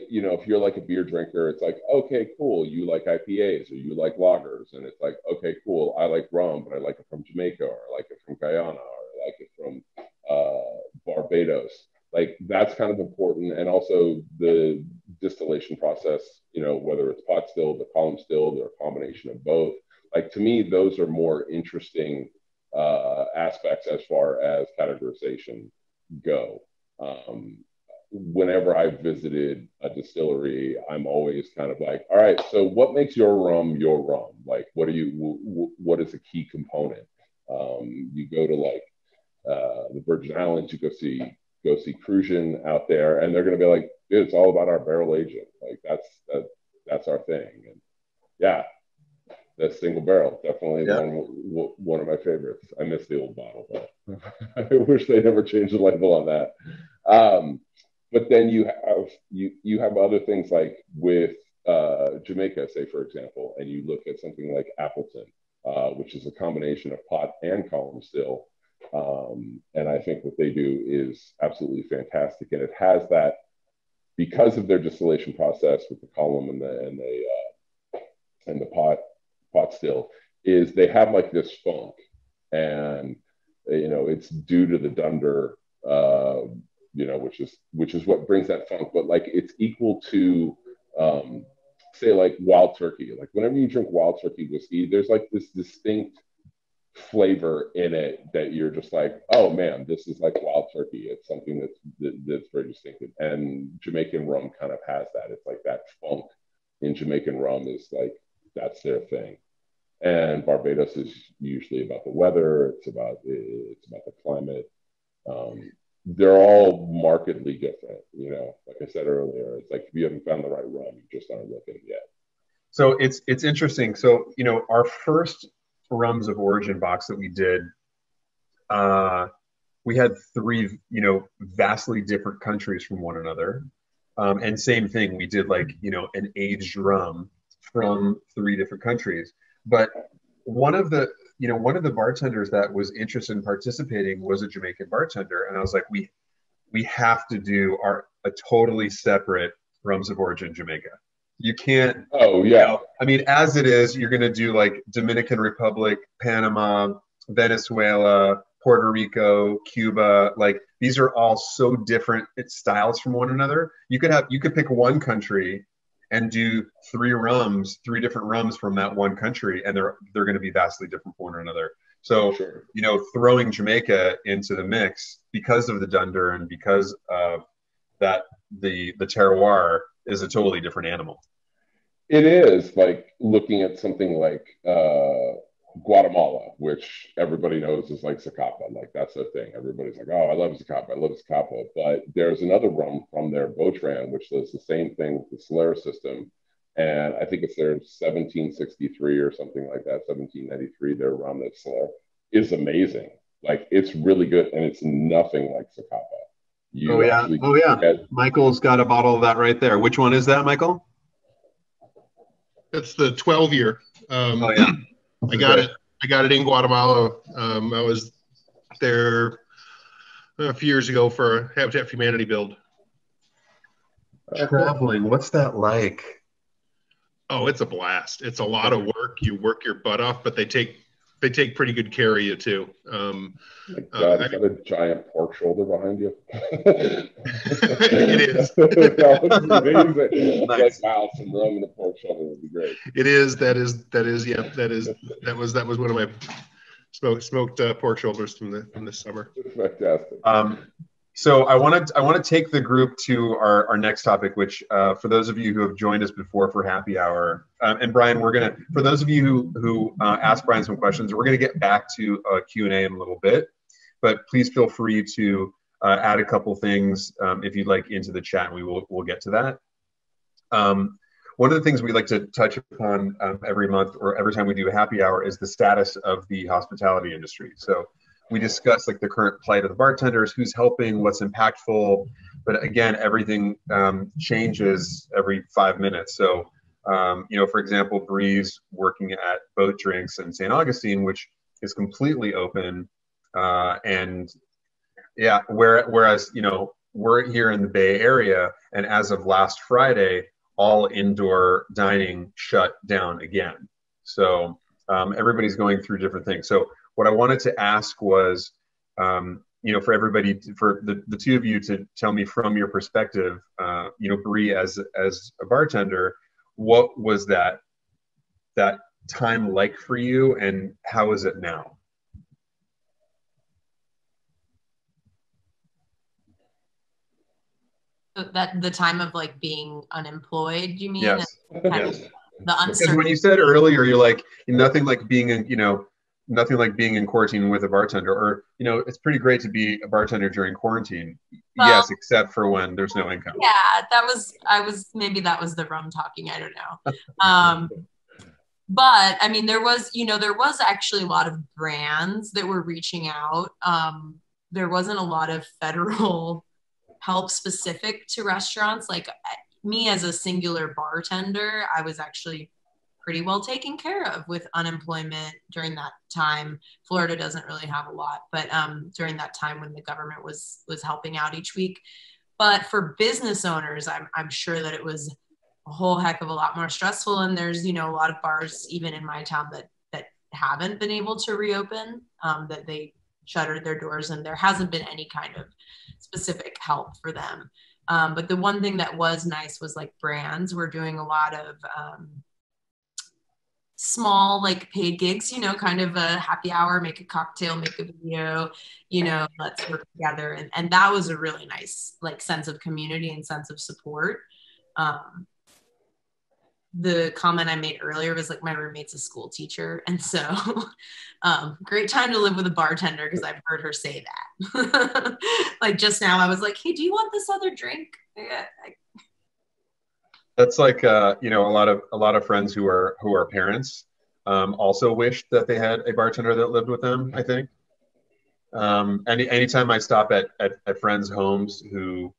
you know, if you're like a beer drinker, it's like, okay, cool. You like IPAs or you like lagers. And it's like, okay, cool. I like rum, but I like it from Jamaica or I like it from Guyana or I like it from uh, Barbados. Like that's kind of important. And also the distillation process, you know, whether it's pot still, the column still, or a combination of both. Like to me, those are more interesting uh, aspects as far as categorization go. Um, whenever I visited a distillery, I'm always kind of like, all right, so what makes your rum your rum? Like, what are you? W- what is a key component? Um, you go to like uh, the Virgin Islands, you go see go see Cruzan out there, and they're going to be like, dude, it's all about our barrel aging. Like that's that, that's our thing. And yeah, that single barrel definitely yeah. one, one of my favorites. I miss the old bottle, but I wish they never changed the label on that. Um, but then you have you you have other things like with uh, Jamaica, say for example, and you look at something like Appleton, uh, which is a combination of pot and column still. Um, and I think what they do is absolutely fantastic, and it has that because of their distillation process with the column and the and the uh, and the pot pot still is they have like this funk, and you know it's due to the dunder uh, you know, which is which is what brings that funk. But like it's equal to um, say like wild turkey. Like whenever you drink wild turkey whiskey, there's like this distinct flavor in it that you're just like, oh man, this is like wild turkey. It's something that's that, that's very distinctive. And Jamaican rum kind of has that. It's like that funk in Jamaican rum is like that's their thing. And Barbados is usually about the weather. It's about it's about the climate. Um, they're all markedly different. You know, like I said earlier, it's like if you haven't found the right rum, you just aren't looking yet. So it's it's interesting. So you know, our first rums of origin box that we did, uh, we had three, you know, vastly different countries from one another. Um, and same thing, we did like you know an aged rum from three different countries. But one of the you know, one of the bartenders that was interested in participating was a Jamaican bartender, and I was like, we we have to do our a totally separate rums of origin Jamaica. You can't. Oh you yeah, know, I mean, as it is, you're going to do like Dominican Republic, Panama, Venezuela, Puerto Rico, Cuba. Like these are all so different styles from one another. You could have you could pick one country and do three rums, three different rums from that one country, and they're they're going to be vastly different from one another. So sure. you know, throwing Jamaica into the mix because of the dunder and because of that the the terroir is a totally different animal. It is like looking at something like uh, Guatemala, which everybody knows is like Zacapa. Like that's the thing. Everybody's like, oh, I love Zacapa. I love Zacapa. But there's another rum from their Botran, which does the same thing with the Solera system. And I think it's their 1763 or something like that, 1793, their rum that's Solera is amazing. Like it's really good and it's nothing like Zacapa. You Oh, yeah. Oh, yeah. get- Michael's got a bottle of that right there. Which one is that, Michael? That's the 12 year. Um, Oh yeah, I got it. I got it in Guatemala. Um, I was there a few years ago for a Habitat for Humanity build. Traveling. What's that like? Oh, it's a blast. It's a lot of work. You work your butt off, but they take they take pretty good care of you too. Um, Like, Uh, God, I is that a giant pork shoulder behind you? It is. that would be amazing. Nice. Like, wow, some rum and a pork shoulder would be great. it is that is that is yeah that is that was that was one of my smoked smoked uh, pork shoulders from the from this summer. Fantastic. Um, so I want to I want to take the group to our, our next topic, which uh, for those of you who have joined us before for happy hour, um, and Brian, we're gonna for those of you who who uh, asked Brian some questions, we're gonna get back to uh, Q and A in a little bit, but please feel free to uh, add a couple things um, if you'd like into the chat. We will we'll get to that. Um, one of the things we like to touch upon um, every month or every time we do a happy hour is the status of the hospitality industry. So we discuss like the current plight of the bartenders, who's helping, what's impactful. But again, everything um, changes every five minutes. So, um, you know, for example, Bree's working at Boat Drinks in St. Augustine, which is completely open. Uh, and yeah, where, whereas, you know, we're here in the Bay Area, and as of last Friday, all indoor dining shut down again. So um, everybody's going through different things. So what I wanted to ask was, um, you know, for everybody, to, for the, the two of you to tell me from your perspective, uh, you know, Bree as as a bartender, what was that that time like for you, and how is it now? That the time of like being unemployed, you mean? Yes. And kind of Yes. The Because when you said earlier, you're like nothing like being in, you know, nothing like being in quarantine with a bartender, or you know, it's pretty great to be a bartender during quarantine. Well- yes, except for when there's no income. yeah that was i was maybe that was the rum talking i don't know um but i mean there was you know there was actually a lot of brands that were reaching out um there wasn't a lot of federal help specific to restaurants like me as a singular bartender i was actually pretty well taken care of with unemployment during that time. Florida doesn't really have a lot but um, during that time when the government was was helping out each week. But for business owners I'm, I'm sure that it was a whole heck of a lot more stressful. And there's you know a lot of bars even in my town that that haven't been able to reopen um, that they shuttered their doors and there hasn't been any kind of specific help for them. Um, but the one thing that was nice was like brands were doing a lot of um, small like paid gigs you know kind of a happy hour make a cocktail make a video you know let's work together. And, and that was a really nice like sense of community and sense of support. Um, the comment i made earlier was like my roommate's a school teacher. And so um, great time to live with a bartender because i've heard her say that. Like just now i was like hey do you want this other drink? I, That's like uh, you know a lot of a lot of friends who are who are parents um, also wished that they had a bartender that lived with them. I think. Um, any anytime I stop at, at, at friends' homes who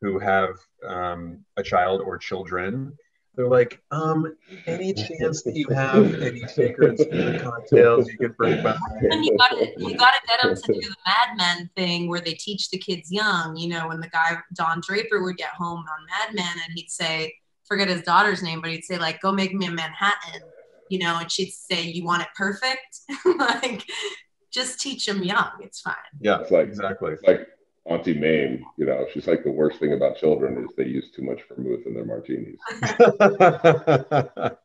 who have um, a child or children, they're like, um, any chance that you have any shaker cocktails you could bring by? And you got you got to get them to do the Mad Men thing where they teach the kids young. You know, when the guy Don Draper would get home on Mad Men and he'd say, forget his daughter's name, but he'd say like, "Go make me a Manhattan," you know, and she'd say, "You want it perfect?" like, just teach them young. It's fine. Yeah, It's like exactly. it's like Auntie Mame, you know, she's like the worst thing about children is they use too much vermouth in their martinis.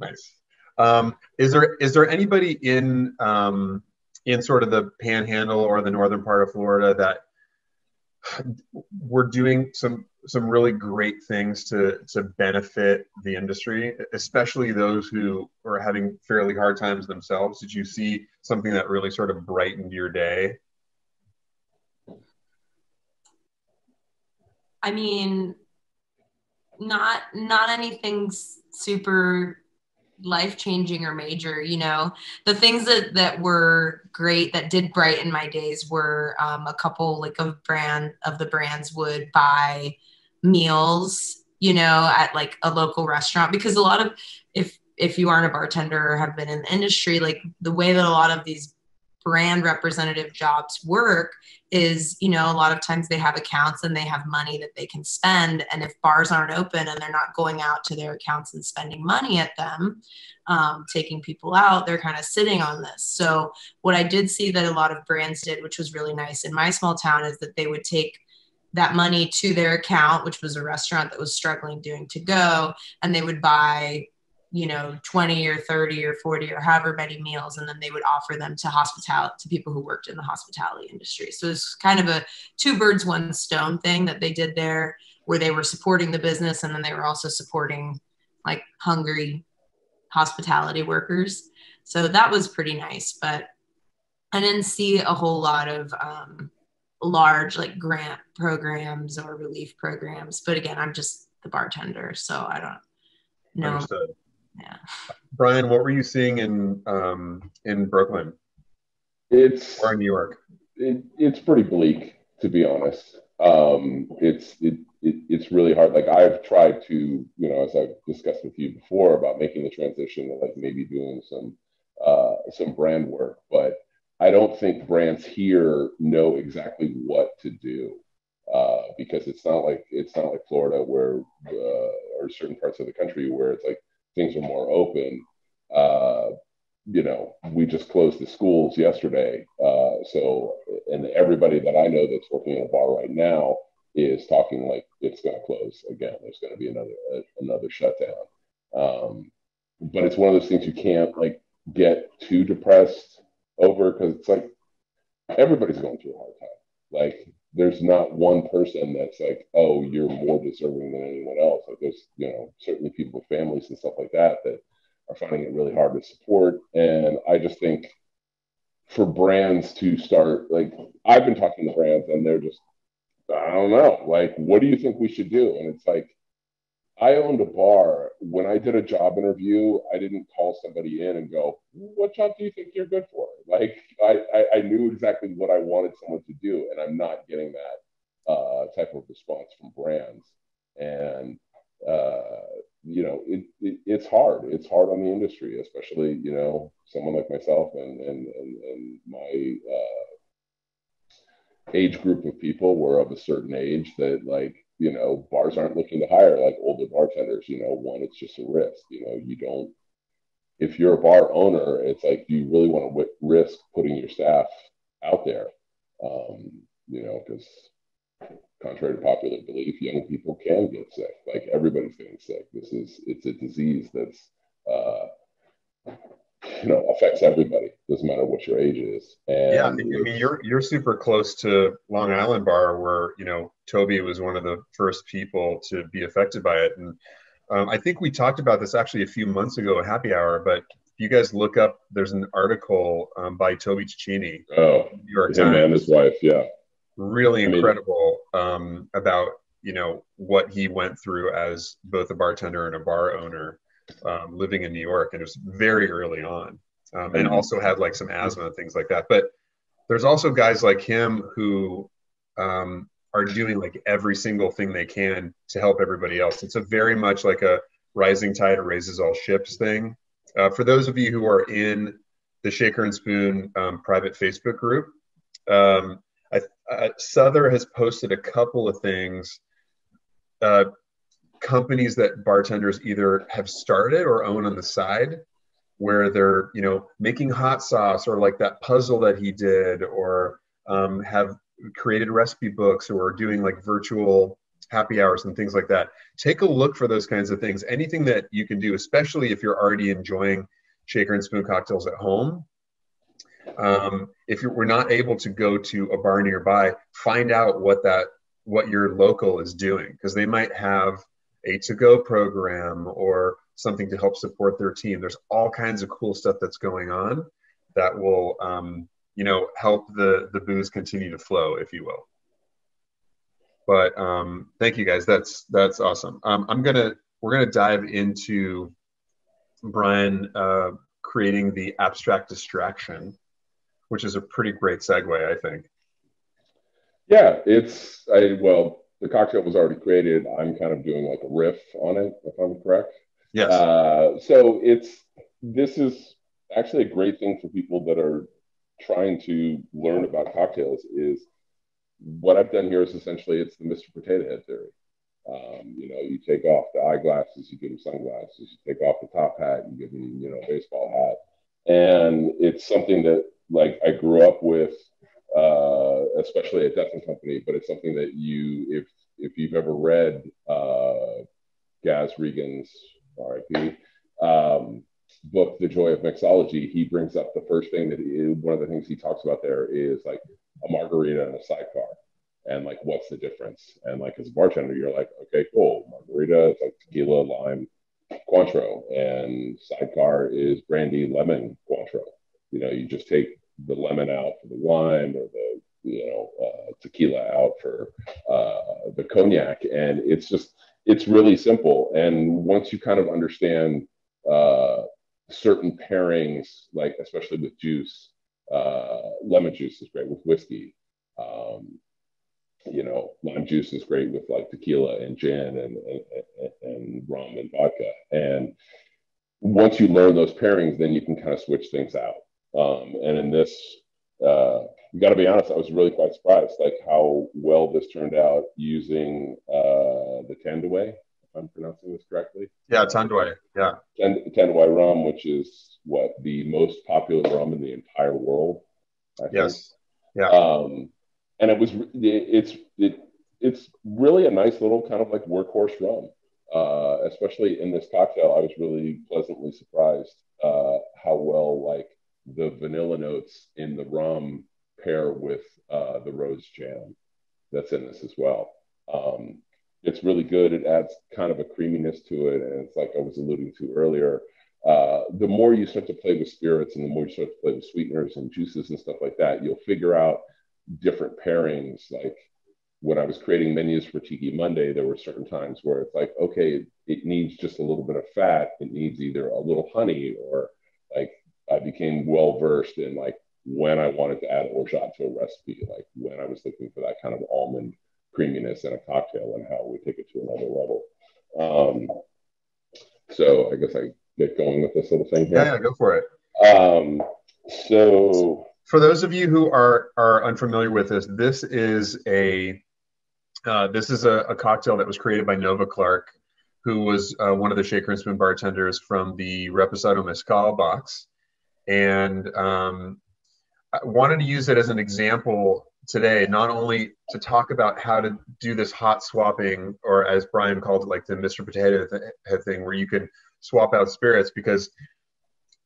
nice. Um, is there is there anybody in um, in sort of the Panhandle or the northern part of Florida that we're doing some some really great things to to benefit the industry, especially those who are having fairly hard times themselves. Did you see something that really sort of brightened your day? I mean, not not anything super life changing or major. You know, the things that that were great that did brighten my days were um, a couple like of brand of the brands would buy meals. You know, at like a local restaurant because a lot of if if you aren't a bartender or have been in the industry, like the way that a lot of these brand representative jobs work is you know a lot of times they have accounts and they have money that they can spend and if bars aren't open and they're not going out to their accounts and spending money at them um, taking people out they're kind of sitting on this so what i did see that a lot of brands did which was really nice in my small town is that they would take that money to their account which was a restaurant that was struggling doing to go and they would buy you know 20 or 30 or 40 or however many meals and then they would offer them to hospitality to people who worked in the hospitality industry. So it's kind of a two birds one stone thing that they did there where they were supporting the business and then they were also supporting like hungry hospitality workers. So that was pretty nice but i didn't see a whole lot of um, large like grant programs or relief programs but again i'm just the bartender so i don't know Understood. yeah Brian, what were you seeing in um, in Brooklyn It's or in New York? it, it's pretty bleak to be honest. Um, it's it, it it's really hard. Like I've tried to, you know, as I've discussed with you before about making the transition and like maybe doing some uh, some brand work, but I don't think brands here know exactly what to do uh, because it's not like it's not like Florida where uh, or certain parts of the country where it's like things are more open. Uh, you know, we just closed the schools yesterday. Uh, so, and everybody that I know that's working in a bar right now is talking like it's going to close again. There's going to be another uh, another shutdown. Um, but it's one of those things you can't like get too depressed over because it's like everybody's going through a hard time. Like, there's not one person that's like, oh, you're more deserving than anyone else. Like, there's you know certainly people with families and stuff like that that are finding it really hard to support. And I just think for brands to start, like, I've been talking to brands and they're just, I don't know, like, what do you think we should do? And it's like, I owned a bar. When I did a job interview, I didn't call somebody in and go, What job do you think you're good for? Like, I, I, I knew exactly what I wanted someone to do, and I'm not getting that uh, type of response from brands. And uh, you know, it, it, it's hard. It's hard on the industry, especially you know someone like myself and and and, and my uh, age group of people were of a certain age that like you know bars aren't looking to hire like older bartenders. You know, one it's just a risk. You know, you don't. If you're a bar owner, it's like do you really want to risk putting your staff out there? Um, you know, because contrary to popular belief, young people can get sick. Like everybody's getting sick. This is it's a disease that's uh, you know affects everybody. Doesn't matter what your age is. And yeah, I mean you're you're super close to Long Island Bar, where you know Toby was one of the first people to be affected by it, and um, I think we talked about this actually a few months ago at Happy Hour. But if you guys look up, there's an article um, by Toby Cecchini, oh, New York him Times. and his wife, yeah. really I mean- incredible um, about you know what he went through as both a bartender and a bar owner um, living in New York, and it was very early on, um, and Mhm. also had like some asthma and things like that. But there's also guys like him who um, are doing like every single thing they can to help everybody else. It's a very much like a rising tide raises all ships thing. Uh, for those of you who are in the Shaker and Spoon um, private Facebook group, um, I, uh, Souther has posted a couple of things, uh, companies that bartenders either have started or own on the side where they're you know making hot sauce or like that puzzle that he did or um, have created recipe books or doing like virtual happy hours and things like that. Take a look for those kinds of things. Anything that you can do especially if you're already enjoying shaker and spoon cocktails at home um, if you're, we're not able to go to a bar nearby find out what that what your local is doing because they might have a to go program or something to help support their team. There's all kinds of cool stuff that's going on that will, um, you know, help the the booze continue to flow, if you will. But um, thank you guys. That's that's awesome. Um, I'm gonna we're gonna dive into Brian uh, creating the abstract distraction, which is a pretty great segue, I think. Yeah, it's I well, the cocktail was already created. I'm kind of doing like a riff on it, if I'm correct. Yes. Uh, so it's this is actually a great thing for people that are trying to learn about cocktails. Is what I've done here is essentially it's the Mr. Potato Head theory. Um, you know, you take off the eyeglasses, you give them sunglasses. You take off the top hat, you give them, you know, a baseball hat. And it's something that, like, I grew up with, uh, especially at Death and Company. But it's something that you, if if you've ever read uh, Gaz Regan's RIP, um, book, The Joy of Mixology, he brings up the first thing that he, one of the things he talks about there is like a margarita and a sidecar. And like, what's the difference? And like, as a bartender, you're like, okay, cool. Margarita is like tequila, lime, Cointreau, and sidecar is brandy, lemon, Cointreau. You know, you just take the lemon out for the wine or the you know uh, tequila out for uh, the cognac, and it's just it's really simple. And once you kind of understand uh, certain pairings, like especially with juice, uh, lemon juice is great with whiskey. Um, you know, lime juice is great with like tequila and gin and, and, and rum and vodka. And once you learn those pairings, then you can kind of switch things out. Um, and in this, uh, got to be honest, I was really quite surprised, like how well this turned out using uh, the Tanduay, if I'm pronouncing this correctly. Yeah, Tanduay. Yeah. Tanduay rum, which is what the most popular rum in the entire world. I yes. Think. Yeah. Um, and it was it's it it's really a nice little kind of like workhorse rum. Uh, especially in this cocktail, I was really pleasantly surprised uh, how well like the vanilla notes in the rum pair with uh, the rose jam that's in this as well. Um, it's really good. It adds kind of a creaminess to it, and it's like I was alluding to earlier. Uh, the more you start to play with spirits, and the more you start to play with sweeteners and juices and stuff like that, you'll figure out different pairings. Like when I was creating menus for Tiki Monday, there were certain times where it's like, okay, it needs just a little bit of fat. It needs either a little honey or like I became well versed in like when I wanted to add orgeat to a recipe, like when I was looking for that kind of almond creaminess in a cocktail and how we take it to another level. Um, so I guess I get going with this little thing here. Yeah, yeah go for it. Um, so for those of you who are are unfamiliar with this, this is a uh, this is a, a, cocktail that was created by Nova Clark, who was uh, one of the Shaker and Spoon bartenders from the Reposado Mezcal box and um, I wanted to use it as an example today, not only to talk about how to do this hot swapping, or as Brian called it, like the Mr. Potato Head thing, where you can swap out spirits because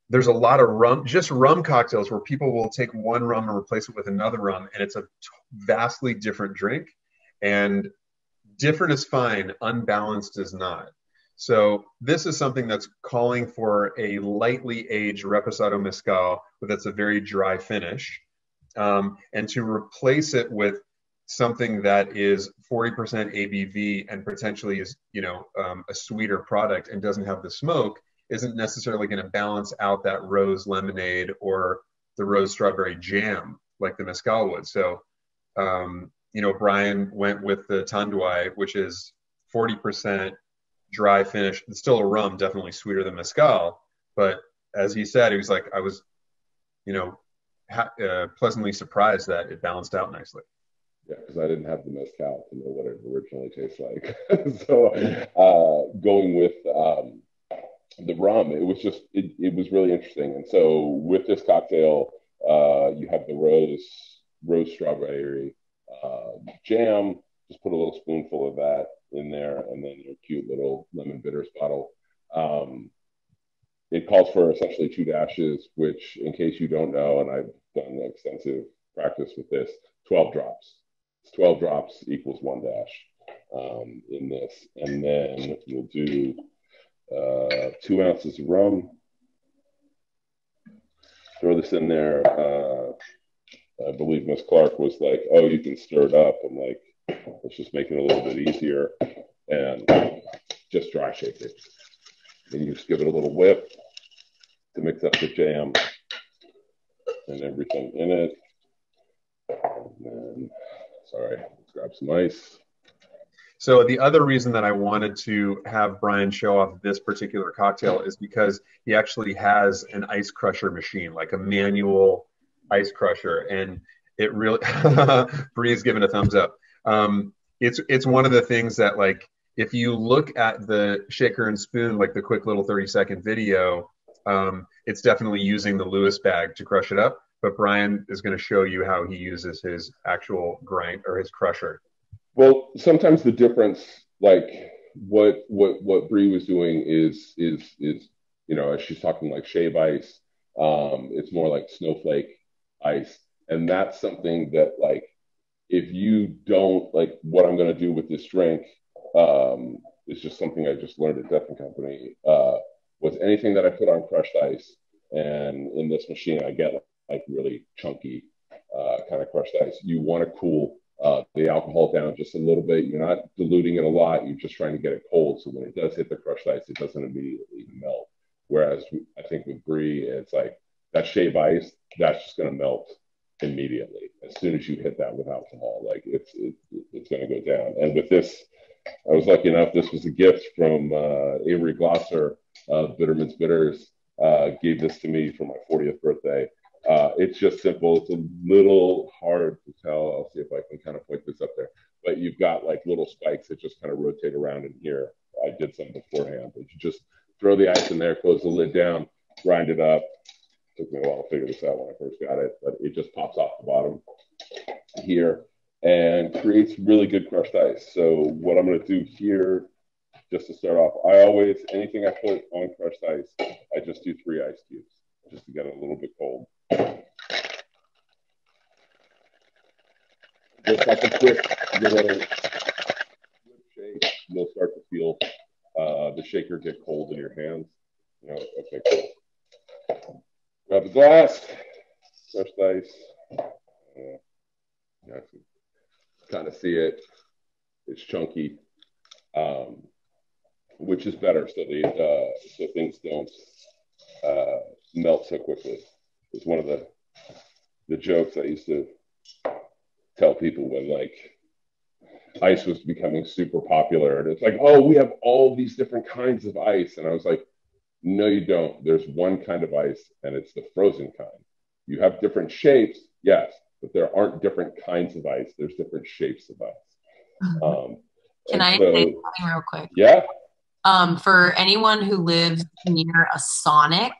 there's a lot of rum, just rum cocktails where people will take one rum and replace it with another rum, and it's a vastly different drink. And different is fine, unbalanced is not. So this is something that's calling for a lightly aged reposado mezcal, but that's a very dry finish, um, and to replace it with something that is 40% ABV and potentially is you know um, a sweeter product and doesn't have the smoke isn't necessarily going to balance out that rose lemonade or the rose strawberry jam like the mezcal would. So um, you know Brian went with the Tanduay, which is 40% dry finish. It's still a rum, definitely sweeter than mezcal. But as he said, he was like, I was, you know, ha- uh, pleasantly surprised that it balanced out nicely. Yeah, because I didn't have the mezcal to know what it originally tastes like. so uh, going with um, the rum, it was just it, it was really interesting. And so with this cocktail, uh, you have the rose rose strawberry uh, jam. Just put a little spoonful of that in there, and then your cute little lemon bitters bottle. Um, it calls for essentially two dashes, which, in case you don't know, and I've done extensive practice with this, 12 drops. It's 12 drops equals one dash um, in this. And then we'll do uh, two ounces of rum. Throw this in there. Uh, I believe Miss Clark was like, "Oh, you can stir it up." I'm like, "Let's just make it a little bit easier and just dry shake it." And you just give it a little whip to mix up the jam and everything in it. And then, sorry, let's grab some ice. So the other reason that I wanted to have Brian show off this particular cocktail is because he actually has an ice crusher machine, like a manual ice crusher, and it really Bree's giving a thumbs up. Um, it's it's one of the things that like if you look at the shaker and spoon, like the quick little 30 second video, um, it's definitely using the Lewis bag to crush it up. But Brian is going to show you how he uses his actual grind or his crusher. Well, sometimes the difference, like what what what Bree was doing, is is is you know, as she's talking like shave ice, um, it's more like snowflake ice, and that's something that like if you don't like what I'm going to do with this drink, um, is just something I just learned at Death and Company. Uh, was anything that I put on crushed ice, and in this machine I get like really chunky uh, kind of crushed ice. You want to cool uh, the alcohol down just a little bit. You're not diluting it a lot. You're just trying to get it cold. So when it does hit the crushed ice, it doesn't immediately melt. Whereas I think with Bree, it's like that shave ice, that's just going to melt immediately as soon as you hit that with alcohol. Like it's it, it's going to go down. And with this, I was lucky enough. This was a gift from uh, Avery Glasser of Bittermens Bitters. Uh, gave this to me for my 40th birthday. Uh, it's just simple. It's a little hard to tell. I'll see if I can kind of point this up there. But you've got like little spikes that just kind of rotate around in here. I did some beforehand, but you just throw the ice in there, close the lid down, grind it up. Took me a while to figure this out when I first got it, but it just pops off the bottom here and creates really good crushed ice. So what I'm going to do here, just to start off, I always anything I put on crushed ice, I just do three ice cubes just to get it a little bit cold. Just like a quick little shake, you'll start to feel uh, the shaker get cold in your hands. You know, okay, cool. Grab the glass, crushed ice. Uh, yeah, kind of see it. It's chunky, um, which is better so the uh, so things don't uh, melt so quickly. It's one of the the jokes I used to tell people when like ice was becoming super popular, and it's like, oh, we have all these different kinds of ice, and I was like, no, you don't. There's one kind of ice, and it's the frozen kind. You have different shapes, yes, but there aren't different kinds of ice. There's different shapes of ice. Mm-hmm. Um, Can I so, say something real quick? Yeah. Um, for anyone who lives near a Sonic,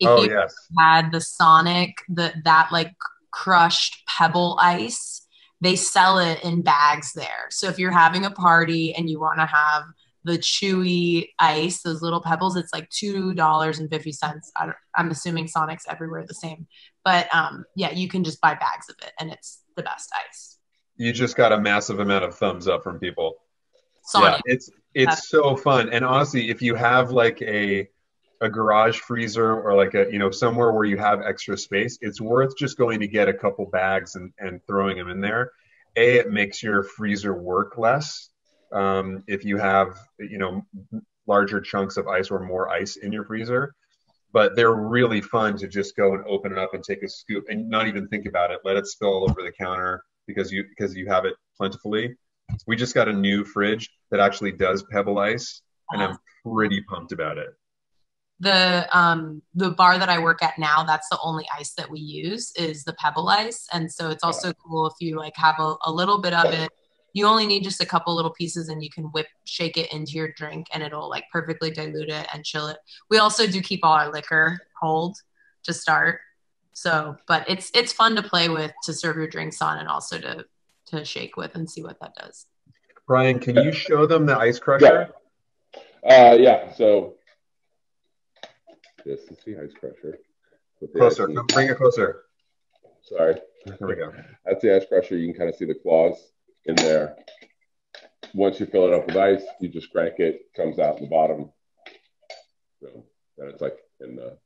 if oh, you yes. had the Sonic, the that like crushed pebble ice, they sell it in bags there. So if you're having a party and you want to have the chewy ice, those little pebbles, it's like two dollars and fifty cents. I'm assuming Sonic's everywhere the same, but um, yeah, you can just buy bags of it, and it's the best ice. You just got a massive amount of thumbs up from people. Sonic. Yeah, it's it's That's- so fun, and honestly, if you have like a a garage freezer or like a you know somewhere where you have extra space, it's worth just going to get a couple bags and and throwing them in there. A, it makes your freezer work less um, if you have you know larger chunks of ice or more ice in your freezer but they're really fun to just go and open it up and take a scoop and not even think about it let it spill all over the counter because you because you have it plentifully we just got a new fridge that actually does pebble ice and i'm pretty pumped about it the um the bar that I work at now, that's the only ice that we use is the pebble ice. And so it's also cool if you like have a, a little bit of it. You only need just a couple little pieces and you can whip shake it into your drink and it'll like perfectly dilute it and chill it. We also do keep all our liquor cold to start. So, but it's it's fun to play with to serve your drinks on and also to to shake with and see what that does. Brian, can you show them the ice crusher? Yeah. Uh, yeah. So this is the ice crusher. Closer. Ice Bring it closer. Sorry. There we go. That's the ice crusher. You can kind of see the claws in there. Once you fill it up with ice, you just crank it. Comes out the bottom. So then it's like in the.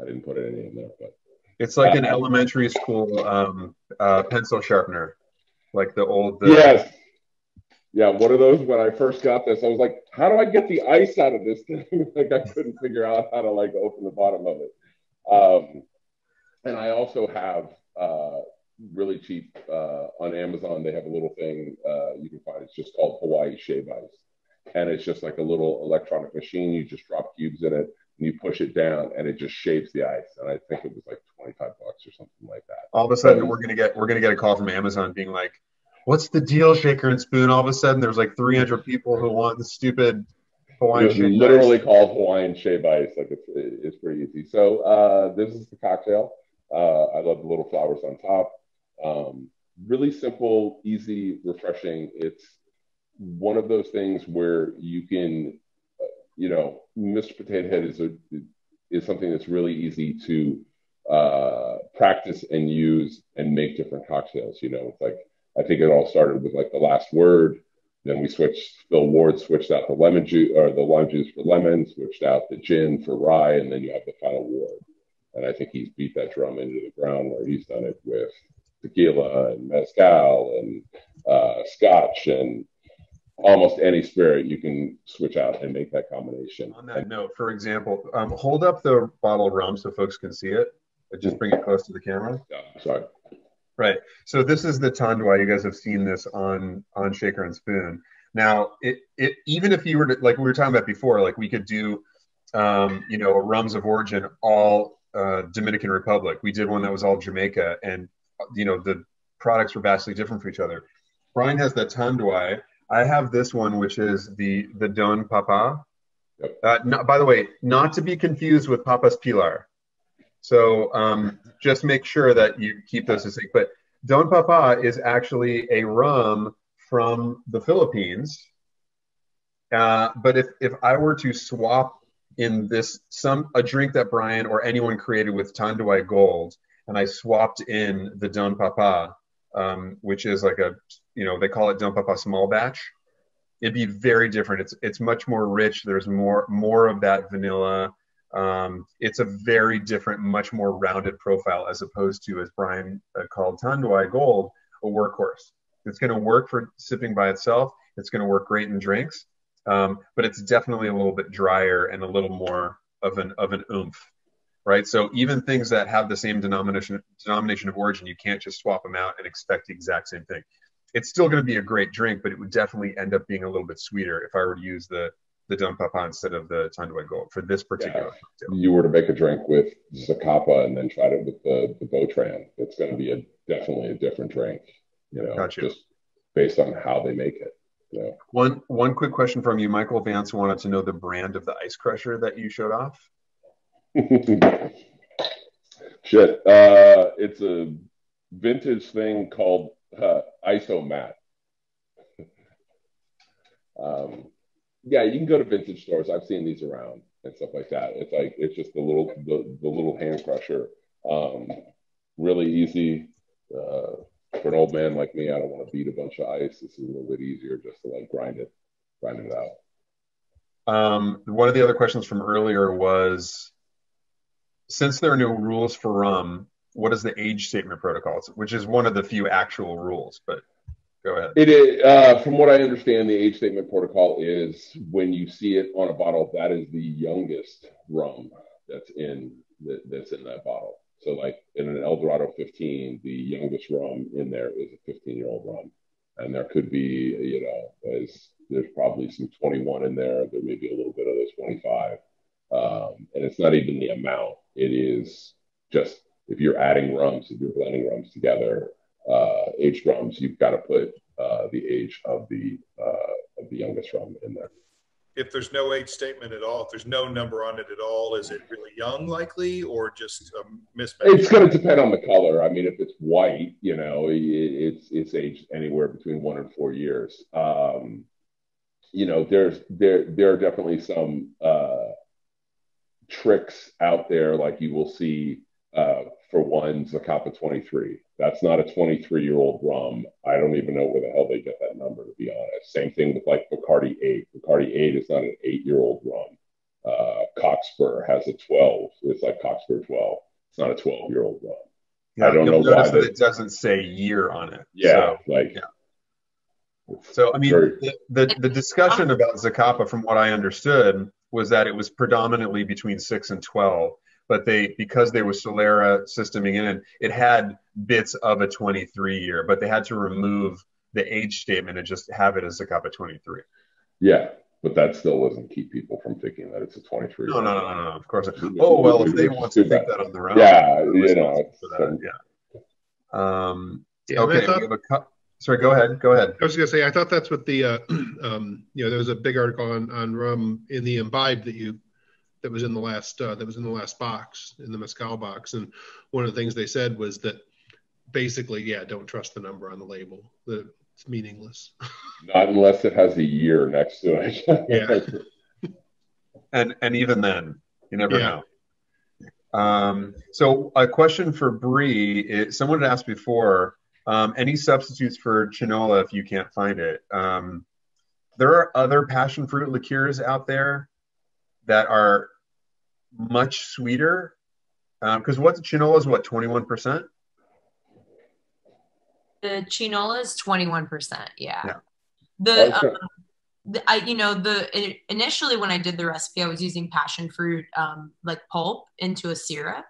I didn't put any in there, but it's like uh, an elementary school um, uh, pencil sharpener, like the old. The, yes, yeah, one of those when I first got this, I was like, how do I get the ice out of this thing? like I couldn't figure out how to like open the bottom of it. Um, and I also have uh, really cheap uh, on Amazon. They have a little thing uh, you can find. It's just called Hawaii Shave Ice, and it's just like a little electronic machine. You just drop cubes in it and you push it down, and it just shapes the ice. And I think it was like twenty five bucks or something like that. All of a sudden, we're gonna get we're gonna get a call from Amazon being like what's the deal, Shaker and Spoon? All of a sudden, there's like 300 people who want the stupid Hawaiian shave literally ice. called Hawaiian shave ice. Like it's, it's pretty easy. So uh, this is the cocktail. Uh, I love the little flowers on top. Um, really simple, easy, refreshing. It's one of those things where you can, uh, you know, Mr. Potato Head is a is something that's really easy to uh, practice and use and make different cocktails. You know, it's like I think it all started with like the last word. Then we switched. Phil Ward switched out the lemon juice or the lime juice for lemon, switched out the gin for rye, and then you have the final word. And I think he's beat that drum into the ground where he's done it with tequila and mezcal and uh, scotch and almost any spirit you can switch out and make that combination. On that note, for example, um, hold up the bottle of rum so folks can see it. Just bring it close to the camera. Yeah, sorry. Right. So this is the tanduay. You guys have seen this on on Shaker and Spoon. Now, it it even if you were to like we were talking about before, like we could do, um, you know, rums of origin all uh, Dominican Republic. We did one that was all Jamaica, and you know the products were vastly different for each other. Brian has the tanduay. I have this one, which is the the Don Papa. Yep. Uh, not, by the way, not to be confused with Papas Pilar. So um, just make sure that you keep those distinct. But Don Papa is actually a rum from the Philippines. Uh, but if, if I were to swap in this some a drink that Brian or anyone created with Tanduay Gold, and I swapped in the Don Papa, um, which is like a you know they call it Don Papa small batch, it'd be very different. It's it's much more rich. There's more more of that vanilla. Um, it's a very different, much more rounded profile as opposed to, as Brian uh, called Tanduay Gold, a workhorse. It's going to work for sipping by itself. It's going to work great in drinks, um, but it's definitely a little bit drier and a little more of an of an oomph, right? So even things that have the same denomination denomination of origin, you can't just swap them out and expect the exact same thing. It's still going to be a great drink, but it would definitely end up being a little bit sweeter if I were to use the the Don Papa instead of the Tanduay Gold for this particular yeah. You were to make a drink with Zacapa and then try it with the, the Botran, it's going to be a definitely a different drink, you know, gotcha. just based on how they make it. You know? One one quick question from you, Michael Vance wanted to know the brand of the ice crusher that you showed off. Shit, uh, it's a vintage thing called uh, Ice-O-Mat. um, yeah, you can go to vintage stores. I've seen these around and stuff like that. It's like it's just the little the, the little hand crusher. Um, really easy. Uh, for an old man like me, I don't want to beat a bunch of ice. This is a little bit easier just to like grind it, grind it out. Um, one of the other questions from earlier was, since there are no rules for rum, what is the age statement protocol? Which is one of the few actual rules, but Go ahead. It is, uh, from what I understand, the age statement protocol is when you see it on a bottle, that is the youngest rum that's in that's in that bottle. So, like in an El Dorado 15, the youngest rum in there is a 15 year old rum, and there could be, you know, there's there's probably some 21 in there. There may be a little bit of those 25. Um, and it's not even the amount; it is just if you're adding rums, if you're blending rums together, uh, aged rums, you've got to put uh, the age of the uh, of the youngest rum in there. If there's no age statement at all, if there's no number on it at all, is it really young likely or just a mismatch? It's going to depend on the color. I mean, if it's white, you know, it, it's it's aged anywhere between one and four years. Um, you know, there's there there are definitely some uh, tricks out there, like you will see uh, for one Zacapa 23. That's not a 23 year old rum. I don't even know where the hell they get that number, to be honest. Same thing with like Bacardi 8. Bacardi 8 is not an eight year old rum. Uh, Cockspur has a 12. It's like Cockspur 12. It's not a 12 year old rum. Yeah, I don't know why that it doesn't say year on it. Yeah, So, like yeah. So, I mean, the, the, the discussion about Zacapa, from what I understood, was that it was predominantly between six and 12. But they, because they were Solera systeming in, it had bits of a 23 year, but they had to remove the age statement and just have it as Zacapa 23. yeah, but that still doesn't keep people from thinking that it's a 23. No, no, no, no, no, of course. not. Oh, well, if they want to think that on their own. Yeah, they're you know, responsible for that, it's- yeah. Um, Yeah, okay, thought- we have a cu- sorry, go ahead, go ahead. I was going to say, I thought that's what the, uh, um, you know, there was a big article on, on rum in the imbibe that you, that was in the last, uh, that was in the last box, in the Mescal box. And one of the things they said was that basically, yeah, don't trust the number on the label, that it's meaningless. Not unless it has a year next to it. Yeah. And and even then, you never Yeah. know. Um, so a question for Bree is someone had asked before, um, any substitutes for chinola if you can't find it? Um, there are other passion fruit liqueurs out there that are much sweeter. Because what chinola is what, 21%? The chinola is 21%. Yeah. Yeah. The, Okay. um, the I, you know, the i- initially when I did the recipe, I was using passion fruit, um, like pulp into a syrup.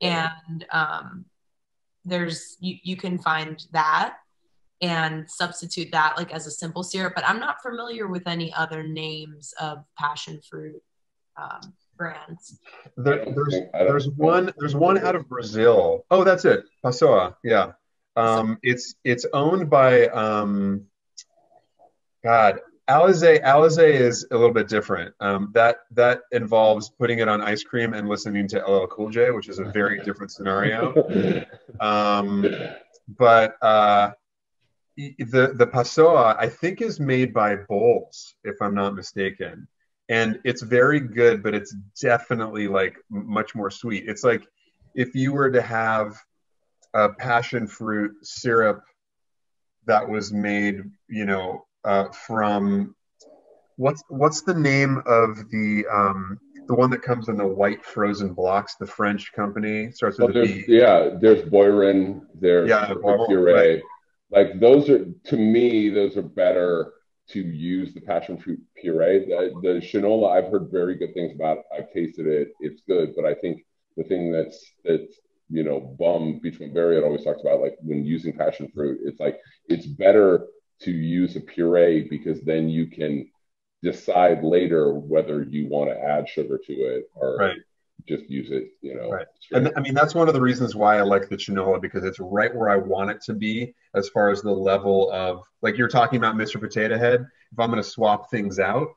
And um, there's, you, you can find that and substitute that like as a simple syrup. But I'm not familiar with any other names of passion fruit um, brands. There, there's think- I don't there's one there's one out of Brazil. Oh, that's it. Passoa. Yeah. Um, it's it's owned by um, God. Alizé Alizé is a little bit different. Um, that that involves putting it on ice cream and listening to LL Cool J, which is a very different scenario. Um, but uh, the the Passoa I think is made by Bols, if I'm not mistaken, and it's very good, but it's definitely like much more sweet. It's like if you were to have a passion fruit syrup that was made, you know, uh, from what's what's the name of the um, the one that comes in the white frozen blocks? The French company starts with there's, yeah, there's Boiron, there's Yeah, the puree. right. Like those are to me, those are better to use the passion fruit puree. The, the Chinola, I've heard very good things about. I've tasted it; it's good. But I think the thing that's that's you know, bum Beachman Barriott always talks about, like when using passion fruit, it's like it's better to use a puree because then you can decide later whether you want to add sugar to it or Right. just use it, you know. Right. straight. And I mean, that's one of the reasons why I like the Chinola because it's right where I want it to be as far as the level of, like you're talking about Mr. Potato Head. If I'm going to swap things out,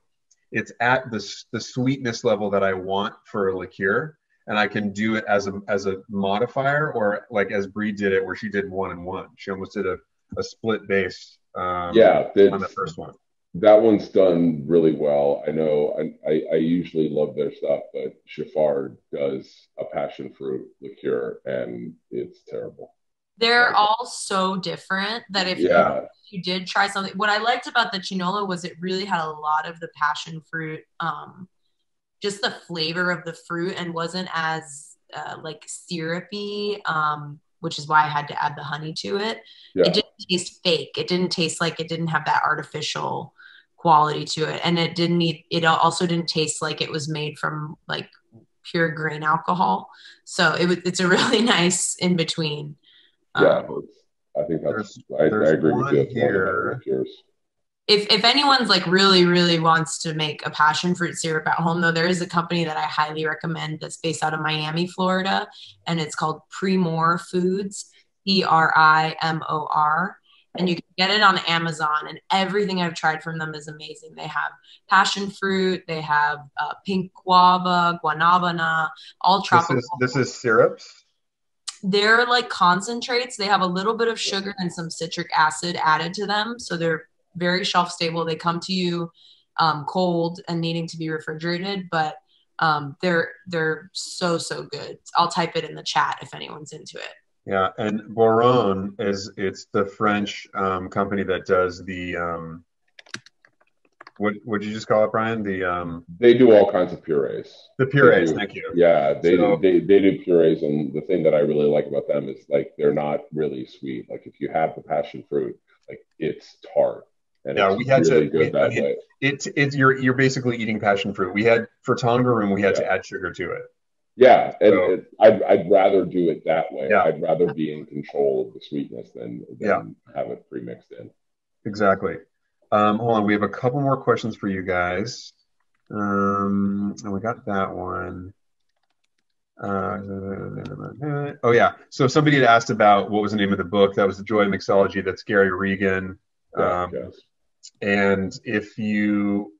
it's at the, the sweetness level that I want for a liqueur. And I can do it as a, as a modifier or like as Bree did it, where she did one and one. She almost did a, a split base um, yeah, on the first one. that one's done really well. I know I, I, I usually love their stuff, but Giffard does a passion fruit liqueur and it's terrible. They're Right. all so different that if you you did try something. What I liked about the chinola was it really had a lot of the passion fruit, um, just the flavor of the fruit, and wasn't as uh, like syrupy, um, which is why I had to add the honey to it. yeah, It didn't taste fake. It didn't taste like it didn't have that artificial quality to it, and it didn't. Need, it also didn't taste like it was made from like pure grain alcohol. So it was. It's a really nice in between. yeah. Um, It's, I think that's There's- I, I there's agree with you. It's one if if anyone's like really really wants to make a passion fruit syrup at home though there is a company that i highly recommend that's based out of miami florida and it's called primor foods e-r-i-m-o-r and you can get it on amazon and everything i've tried from them is amazing. They have passion fruit they have uh, pink guava guanabana all tropical this is, this is syrups? They're like concentrates. They have a little bit of sugar and some citric acid added to them so they're very shelf stable. They come to you um, cold and needing to be refrigerated, but um, they're they're so so good. I'll type it in the chat if anyone's into it. Yeah, and Boiron is it's the French um, company that does the um, what would you just call it, Brian? The um, they do all kinds of purees. The purees, thank you. Yeah, they so, do they, they do purees, and the thing that I really like about them is like they're not really sweet. Like if you have the passion fruit, like it's tart and yeah, we had really to. We, I mean, it's it's you're you're basically eating passion fruit. We had for Tongarum, we had yeah. to add sugar to it. Yeah, and so, it, I'd, I'd rather do it that way. Yeah. I'd rather be in control of the sweetness than, than yeah. have it pre-mixed in. Exactly. Um, hold on, we have a couple more questions for you guys. Um, and we got that one. Uh, oh yeah. So somebody had asked about what was the name of the book. That was the Joy of Mixology. That's Gary Regan. Um, yes. And if you,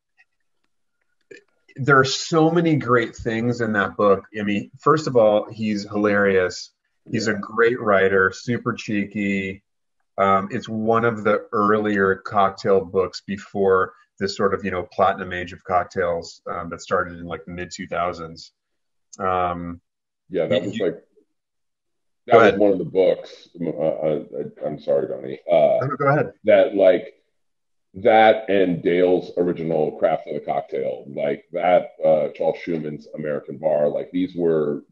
there are so many great things in that book. I mean, first of all, he's hilarious. He's a great writer, super cheeky. Um, it's one of the earlier cocktail books before this sort of you know platinum age of cocktails um, that started in like the mid 2000s. Um, yeah, that was like that was one of the books. Uh, uh I, am sorry, Donnie. Uh, go ahead. That like that and Dale's original Craft of the Cocktail, like that, uh, Charles Schumann's American Bar, like these were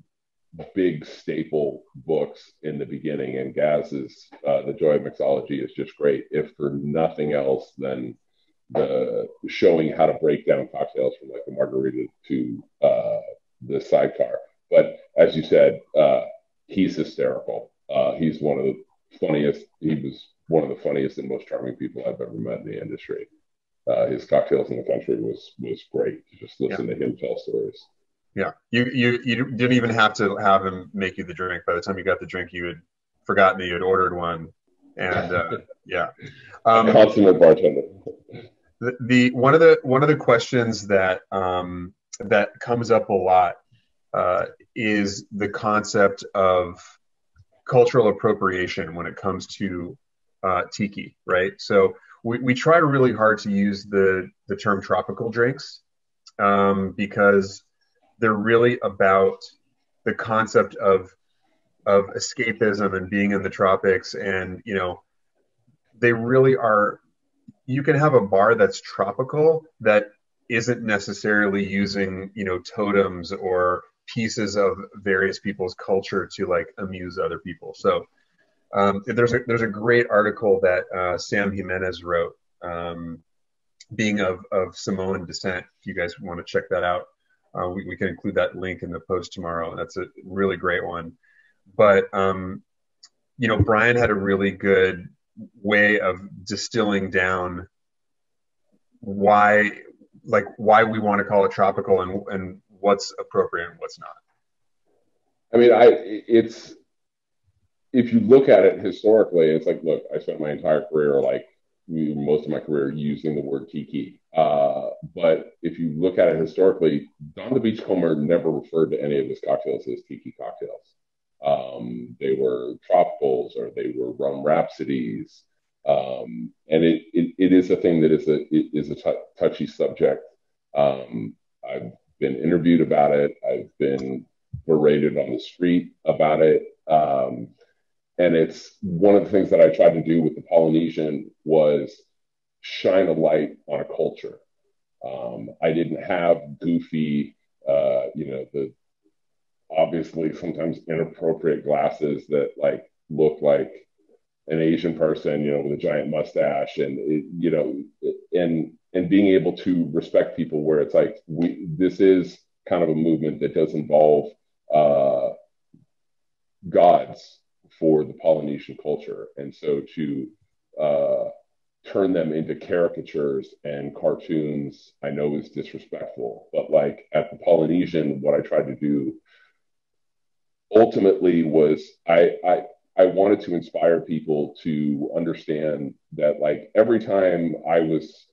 big staple books in the beginning. And Gaz's uh, The Joy of Mixology is just great, if for nothing else than the showing how to break down cocktails from like a margarita to uh, the sidecar. But as you said, uh, he's hysterical. Uh, he's one of the funniest. He was one of the funniest and most charming people I've ever met in the industry. Uh, his cocktails in the country was was great. Just listen yeah. to him tell stories. Yeah, you you you didn't even have to have him make you the drink. By the time you got the drink, you had forgotten that you had ordered one, and uh, yeah, um, consummate bartender. The, the one of the one of the questions that um, that comes up a lot uh, is the concept of cultural appropriation when it comes to uh, tiki, right? So we, we try really hard to use the, the term tropical drinks um, because they're really about the concept of of escapism and being in the tropics and you know they really are you can have a bar that's tropical that isn't necessarily using you know totems or pieces of various people's culture to like amuse other people so um, there's a there's a great article that uh, Sam Jimenez wrote, um, being of of Samoan descent. If you guys want to check that out, uh, we, we can include that link in the post tomorrow. That's a really great one. But um, you know, Brian had a really good way of distilling down why like why we want to call it tropical and and what's appropriate and what's not. I mean, I it's if you look at it historically, it's like, look, I spent my entire career, like most of my career, using the word tiki. Uh, but if you look at it historically, Don the Beachcomber never referred to any of his cocktails as tiki cocktails. Um, they were tropicals or they were rum rhapsodies. Um, and it, it, it is a thing that is a, it is a t- touchy subject. Um, I've been interviewed about it. I've been berated on the street about it. Um, and it's one of the things that I tried to do with the Polynesian was shine a light on a culture. Um, I didn't have goofy, uh, you know, the obviously sometimes inappropriate glasses that like look like an Asian person, you know, with a giant mustache, and it, you know, and and being able to respect people where it's like we this is kind of a movement that does involve uh, gods for the Polynesian culture. And so to uh, turn them into caricatures and cartoons I know is disrespectful. But like at the Polynesian, what I tried to do ultimately was I, I I wanted to inspire people to understand that like every time I was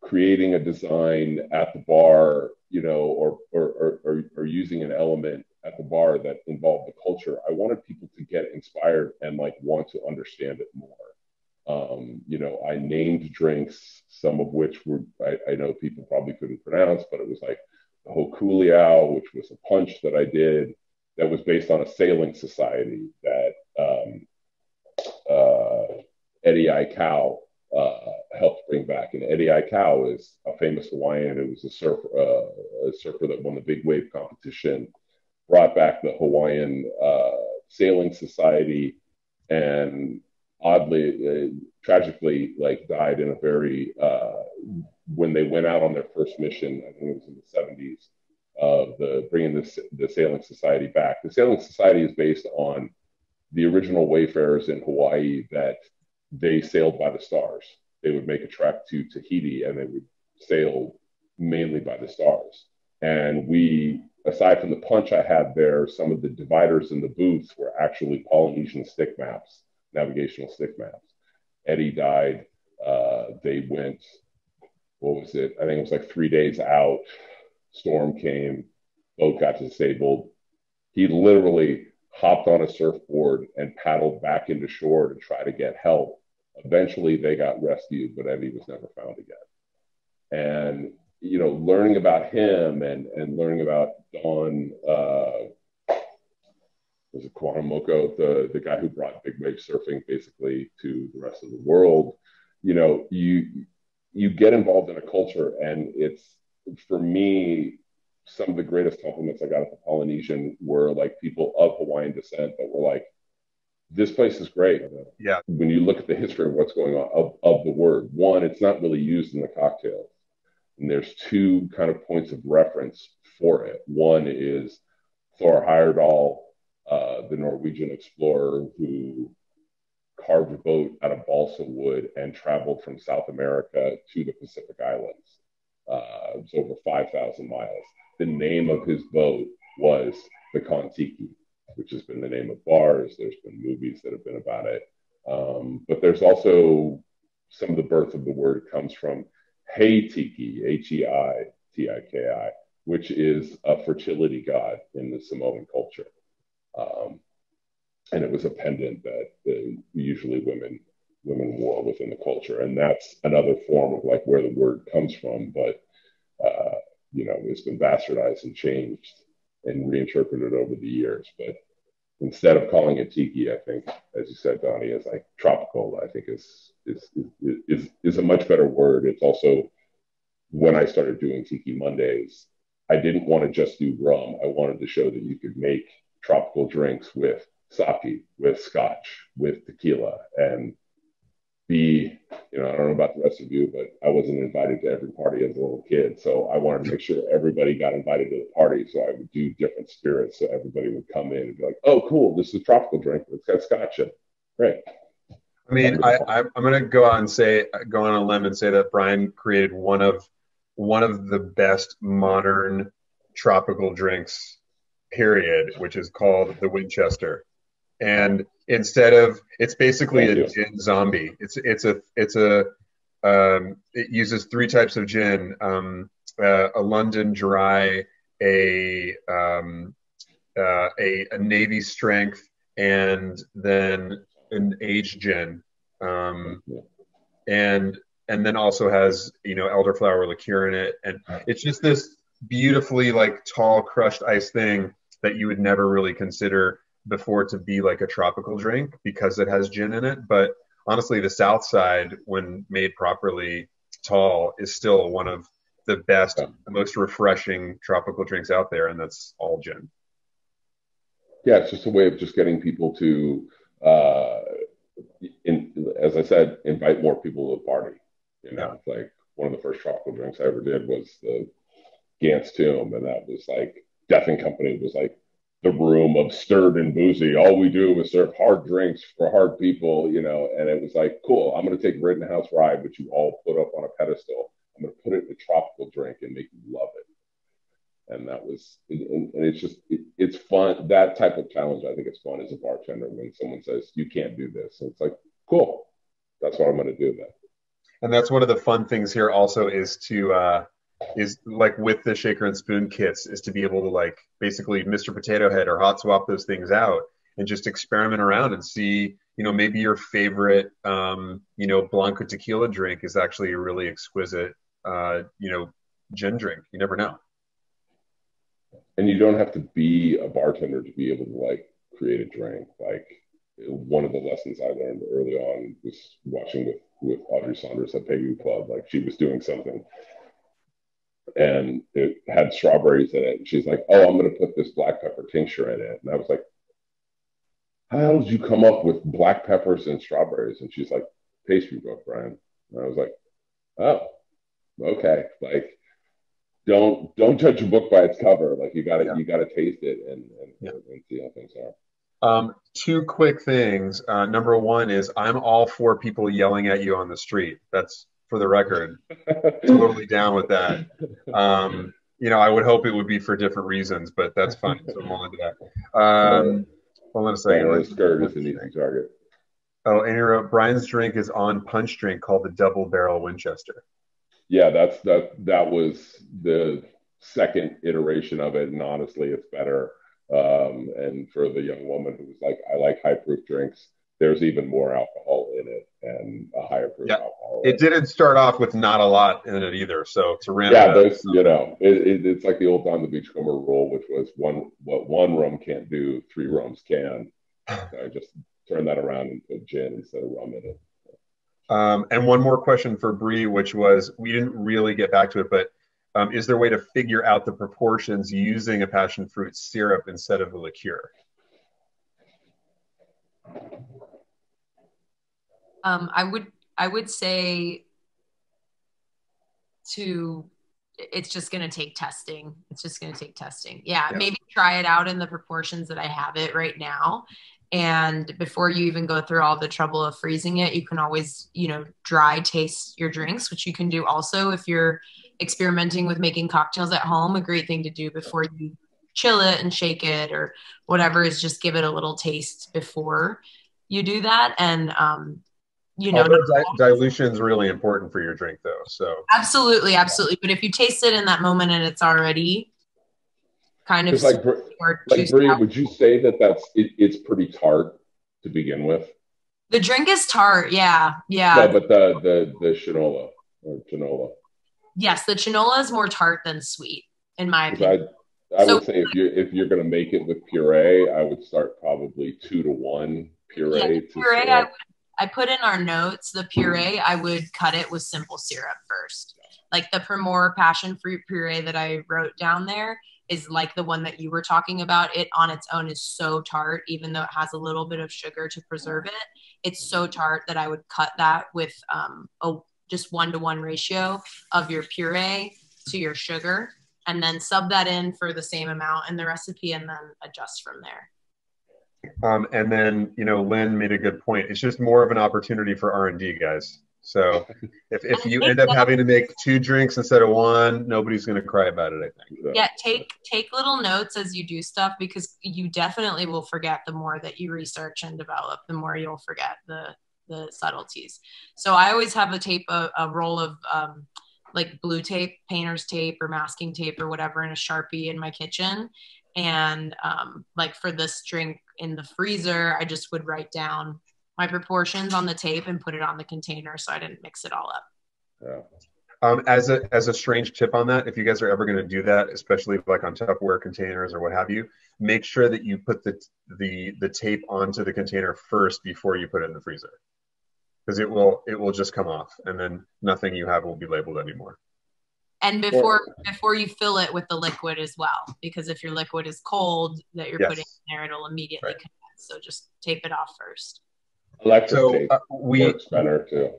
creating a design at the bar, you know, or or, or, or using an element at the bar that involved the culture, I wanted people to get inspired and like want to understand it more. Um, you know, I named drinks, some of which were I, I know people probably couldn't pronounce, but it was like the Hokuleao, which was a punch that I did that was based on a sailing society that um, uh, Eddie Aikau uh, helped bring back. And Eddie Aikau is a famous Hawaiian. It was a surfer, uh, a surfer that won the big wave competition, brought back the Hawaiian uh, Sailing Society, and oddly, uh, tragically, like died in a very uh, when they went out on their first mission. I think it was in the 70s of the bringing the, the Sailing Society back. The Sailing Society is based on the original wayfarers in Hawaii that they sailed by the stars. They would make a trek to Tahiti and they would sail mainly by the stars. And we, aside from the punch I had there, some of the dividers in the booths were actually Polynesian stick maps, navigational stick maps. Eddie died. Uh, they went, what was it? I think it was like three days out. Storm came, boat got disabled. He literally hopped on a surfboard and paddled back into shore to try to get help. Eventually, they got rescued, but Eddie was never found again. And you know, learning about him and and learning about Don, uh, was it Kahanamoku, the the guy who brought big wave surfing basically to the rest of the world. You know, you you get involved in a culture, and it's for me some of the greatest compliments I got at the Polynesian were like people of Hawaiian descent that were like, this place is great. Yeah. When you look at the history of what's going on of, of the word, one, it's not really used in the cocktail. And there's two kind of points of reference for it. One is Thor Heyerdahl, uh, the Norwegian explorer who carved a boat out of balsa wood and traveled from South America to the Pacific Islands. Uh, it was over 5,000 miles the name of his boat was the Kon-Tiki, which has been the name of bars. There's been movies that have been about it. Um, but there's also some of the birth of the word comes from Hei Tiki, H E I T I K I, which is a fertility god in the Samoan culture. Um, and it was a pendant that usually women women wore within the culture, and that's another form of like where the word comes from. But uh, you know, it's been bastardized and changed and reinterpreted over the years. But instead of calling it tiki, I think, as you said, Donnie, is like tropical. I think is is is is a much better word. It's also when I started doing Tiki Mondays, I didn't want to just do rum. I wanted to show that you could make tropical drinks with sake, with scotch, with tequila, and be, you know, I don't know about the rest of you, but I wasn't invited to every party as a little kid. So I wanted to make sure everybody got invited to the party. So I would do different spirits. So everybody would come in and be like, oh, cool, this is a tropical drink. It's got scotch in it. Great. I mean, I, I'm going to go out and say, go on a limb and say that Brian created one of one of the best modern tropical drinks, period, which is called the Winchester. And instead of it's basically a gin zombie. It's it's a it's a um, it uses three types of gin: um, uh, a London Dry, a um, uh, a, a Navy Strength, and then an aged gin, um, and and then also has you know elderflower liqueur in it, and it's just this beautifully like tall crushed ice thing that you would never really consider before to be like a tropical drink because it has gin in it. But honestly, the South Side, when made properly tall, is still one of the best, most refreshing tropical drinks out there, and that's all gin. Yeah, it's just a way of just getting people to, uh, in, as I said, invite more people to the party. You know, like one of the first tropical drinks I ever did was the Gantt's Tomb, and that was like Death and Company was like the room of stirred and boozy. All we do is serve hard drinks for hard people, you know. And it was like, cool. I'm going to take Rittenhouse Rye, which you all put up on a pedestal. I'm going to put it in a tropical drink and make you love it. And that was, and, and it's just, it, it's fun. That type of challenge, I think it's fun as a bartender when someone says you can't do this. And it's like, cool. That's what I'm going to do then. And that's one of the fun things here also is to uh, is like with the shaker and spoon kits is to be able to like basically Mr. Potato Head or hot swap those things out and just experiment around and see, you know, maybe your favorite, um, you know, Blanco tequila drink is actually a really exquisite, uh, you know, gin drink. You never know. And you don't have to be a bartender to be able to like create a drink. Like one of the lessons I learned early on was watching with with Audrey Saunders at Pegu Club. Like she was doing something and it had strawberries in it. And she's like, "Oh, I'm going to put this black pepper tincture in it." And I was like, "How did you come up with black peppers and strawberries?" And she's like, "Pastry book, Brian." And I was like, "Oh, okay." Like, don't don't judge a book by its cover. Like, you got to yeah. you got to taste it and and, yeah. and, see how things are. Um, two quick things. Uh, number one is I'm all for people yelling at you on the street. That's for the record. totally down with that. Um, you know, I would hope it would be for different reasons, but that's fine. So I'm all into that. Um, hold on a second. Yeah, skirt is an easy target. Oh, and Brian's drink is on punch drink called the Double Barrel Winchester. Yeah, that's that. That was the second iteration of it, and honestly, it's better. Um, and for the young woman who was like, "I like high proof drinks," there's even more alcohol in it and a higher proof yeah. alcohol. It didn't start off with not a lot in it either. So to ramp yeah, up, you know, it, it, it's like the old Don the Beachcomber rule, which was one what one rum can't do, three rums can. So I just turned that around and put gin instead of rum in it. Um, and one more question for Bree, which was we didn't really get back to it, but um, is there a way to figure out the proportions using a passion fruit syrup instead of a liqueur? Um, I would I would say to it's just going to take testing. It's just going to take testing. Yeah, yeah, maybe try it out in the proportions that I have it right now. And before you even go through all the trouble of freezing it, you can always, you know, dry taste your drinks, which you can do also if you're experimenting with making cocktails at home. A great thing to do before you chill it and shake it or whatever is just give it a little taste before you do that. And um, you know di- dilution is really important for your drink though so absolutely absolutely but if you taste it in that moment and it's already kind of like, like Bree, would you say that that's it, it's pretty tart to begin with? The drink is tart yeah yeah. No, but the the the chinola or chinola yes the chinola is more tart than sweet in my opinion I, I so, would say if you're if you're going to make it with puree i would start probably two to one puree yeah, puree I would I put in our notes the puree, I would cut it with simple syrup first. Like the Primor passion fruit puree that I wrote down there is like the one that you were talking about. It on its own is so tart, even though it has a little bit of sugar to preserve it. It's so tart that I would cut that with um, a just one to one ratio of your puree to your sugar and then sub that in for the same amount in the recipe and then adjust from there. Um, and then, you know, Lynn made a good point. It's just more of an opportunity for R and D, guys. So if, if you end up having to make two drinks instead of one, nobody's going to cry about it. I think. Yeah, take take little notes as you do stuff because you definitely will forget the more that you research and develop. The more you'll forget the the subtleties. So I always have a tape, a, a roll of um, like blue tape, painter's tape, or masking tape, or whatever, in a sharpie in my kitchen, and um, like for this drink in the freezer, I just would write down my proportions on the tape and put it on the container so I didn't mix it all up. Yeah. Um, as a as a strange tip on that, if you guys are ever going to do that, especially like on Tupperware containers or what have you, make sure that you put the the the tape onto the container first before you put it in the freezer, because it will it will just come off, and then nothing you have will be labeled anymore and before before you fill it with the liquid as well because if your liquid is cold that you're yes. putting in there it'll immediately right. condense so just tape it off first electric so, uh, we works better too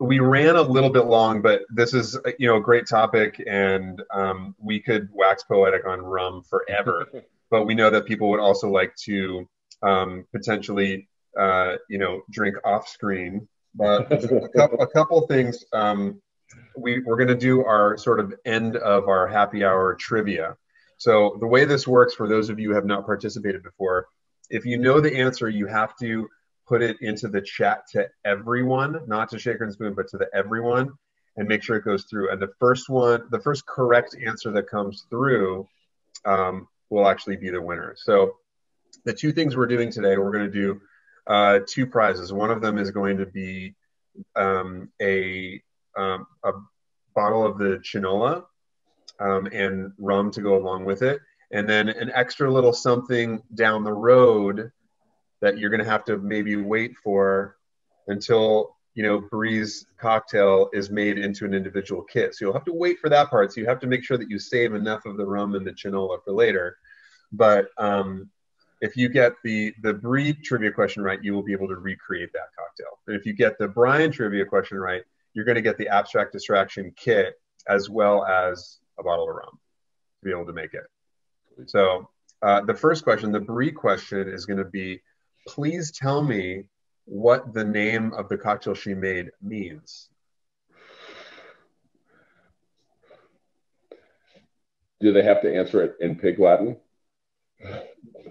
we ran a little bit long but this is you know a great topic and um, we could wax poetic on rum forever but we know that people would also like to um, potentially, uh, you know, drink off screen. But a couple, a couple things. Um, we, we're going to do our sort of end of our happy hour trivia. So the way this works for those of you who have not participated before, if you know the answer, you have to put it into the chat to everyone, not to Shaker and Spoon, but to the everyone, and make sure it goes through. And the first one, the first correct answer that comes through um, will actually be the winner. So the two things we're doing today, we're going to do uh, two prizes. One of them is going to be um, a um, a bottle of the Chinola um, and rum to go along with it, and then an extra little something down the road that you're going to have to maybe wait for until you know Bree's cocktail is made into an individual kit. So you'll have to wait for that part. So you have to make sure that you save enough of the rum and the Chinola for later. But um, if you get the the Bree trivia question right, you will be able to recreate that cocktail. And if you get the Brian trivia question right, you're going to get the abstract distraction kit as well as a bottle of rum to be able to make it. So uh, the first question, the Bree question, is going to be, please tell me what the name of the cocktail she made means. Do they have to answer it in pig Latin?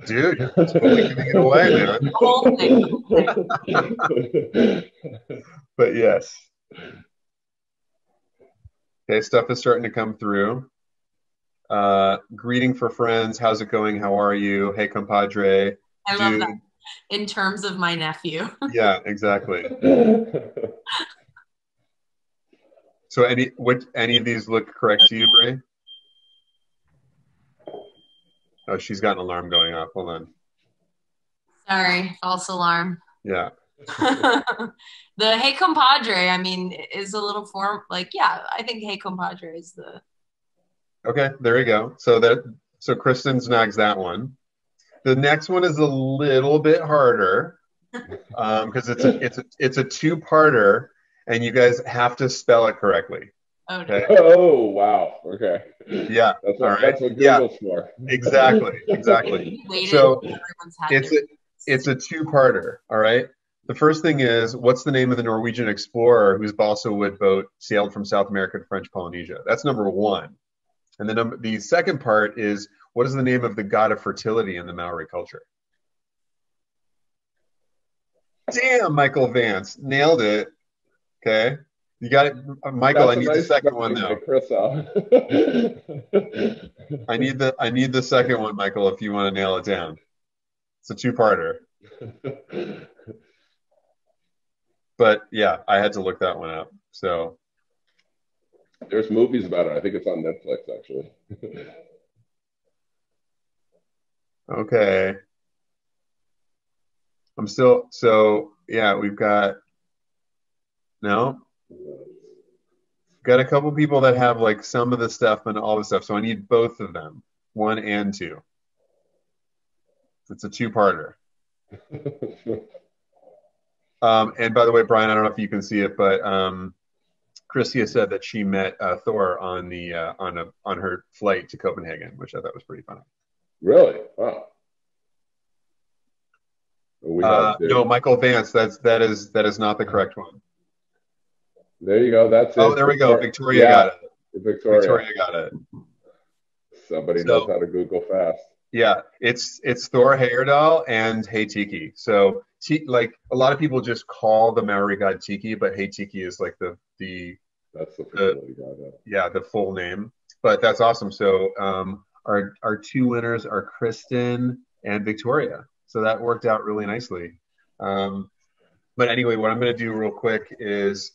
Dude, you're totally giving it away, man. The whole thing. but yes. Okay, stuff is starting to come through. Uh, greeting for friends. How's it going? How are you? Hey, compadre. I love Dude. In terms of my nephew. Yeah, exactly. So any what any of these look correct to you, Bray? Oh, she's got an alarm going off. Hold on. Sorry, false alarm. Yeah. the Hey Compadre, I mean, is a little form like, yeah, I think Hey Compadre is the Okay, there you go. So that so Kristen snags that one. The next one is a little bit harder um, because it's a it's a it's a two-parter, and you guys have to spell it correctly. oh Okay. oh wow. Okay. Yeah, That's All what, right. that's what Yeah. For. exactly, exactly. So, until everyone's had It's a it's a two-parter. All right. The first thing is, what's the name of the Norwegian explorer whose balsa wood boat sailed from South America to French Polynesia? That's number one. And the number, the second part is, what is the name of the god of fertility in the Maori culture? Damn, Michael Vance nailed it. Okay, you got it, Uh, Michael. I That's a need the second one though. Chris. I need the I need the second one, Michael, if you want to nail it down. It's a two-parter. But yeah, I had to look that one up. So There's movies about it. I think it's on Netflix actually. okay. I'm still so yeah, we've got no. Got a couple people that have like some of the stuff and all the stuff. So I need both of them, one and two. It's a two-parter. Um, and by the way, Brian, I don't know if you can see it, but um, Christia said that she met uh, Thor on the uh, on a on her flight to Copenhagen, which I thought was pretty funny. Really? Wow. Uh, no, Michael Vance. That's that is that is not the correct one. There you go. That's it. Oh, there we go. Victoria Yeah, got it. Victoria. Victoria got it. Somebody So- knows how to Google fast. Yeah, it's it's Thor Heyerdahl and Hei Tiki. So T- like a lot of people just call the Maori god Tiki, but Hei Tiki is like the the That's the. Though. yeah the full name. But that's awesome. So um, our our two winners are Kristen and Victoria. So that worked out really nicely. Um, but anyway, what I'm going to do real quick is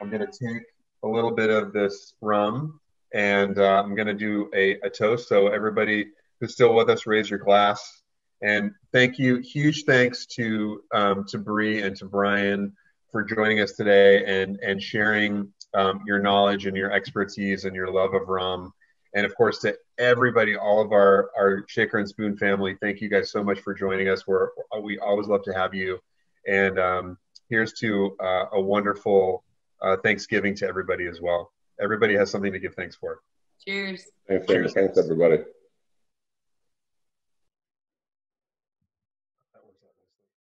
I'm going to take a little bit of this rum and uh, I'm going to do a, a toast. So everybody who's still with us, raise your glass. And thank you, huge thanks to um, to Bree and to Brian for joining us today and and sharing um, your knowledge and your expertise and your love of rum. And of course, to everybody, all of our our Shaker and Spoon family, thank you guys so much for joining us. We're we always love to have you. And um, here's to uh, a wonderful uh, Thanksgiving to everybody as well. Everybody has something to give thanks for. Cheers. Thanks, Cheers. thanks, everybody.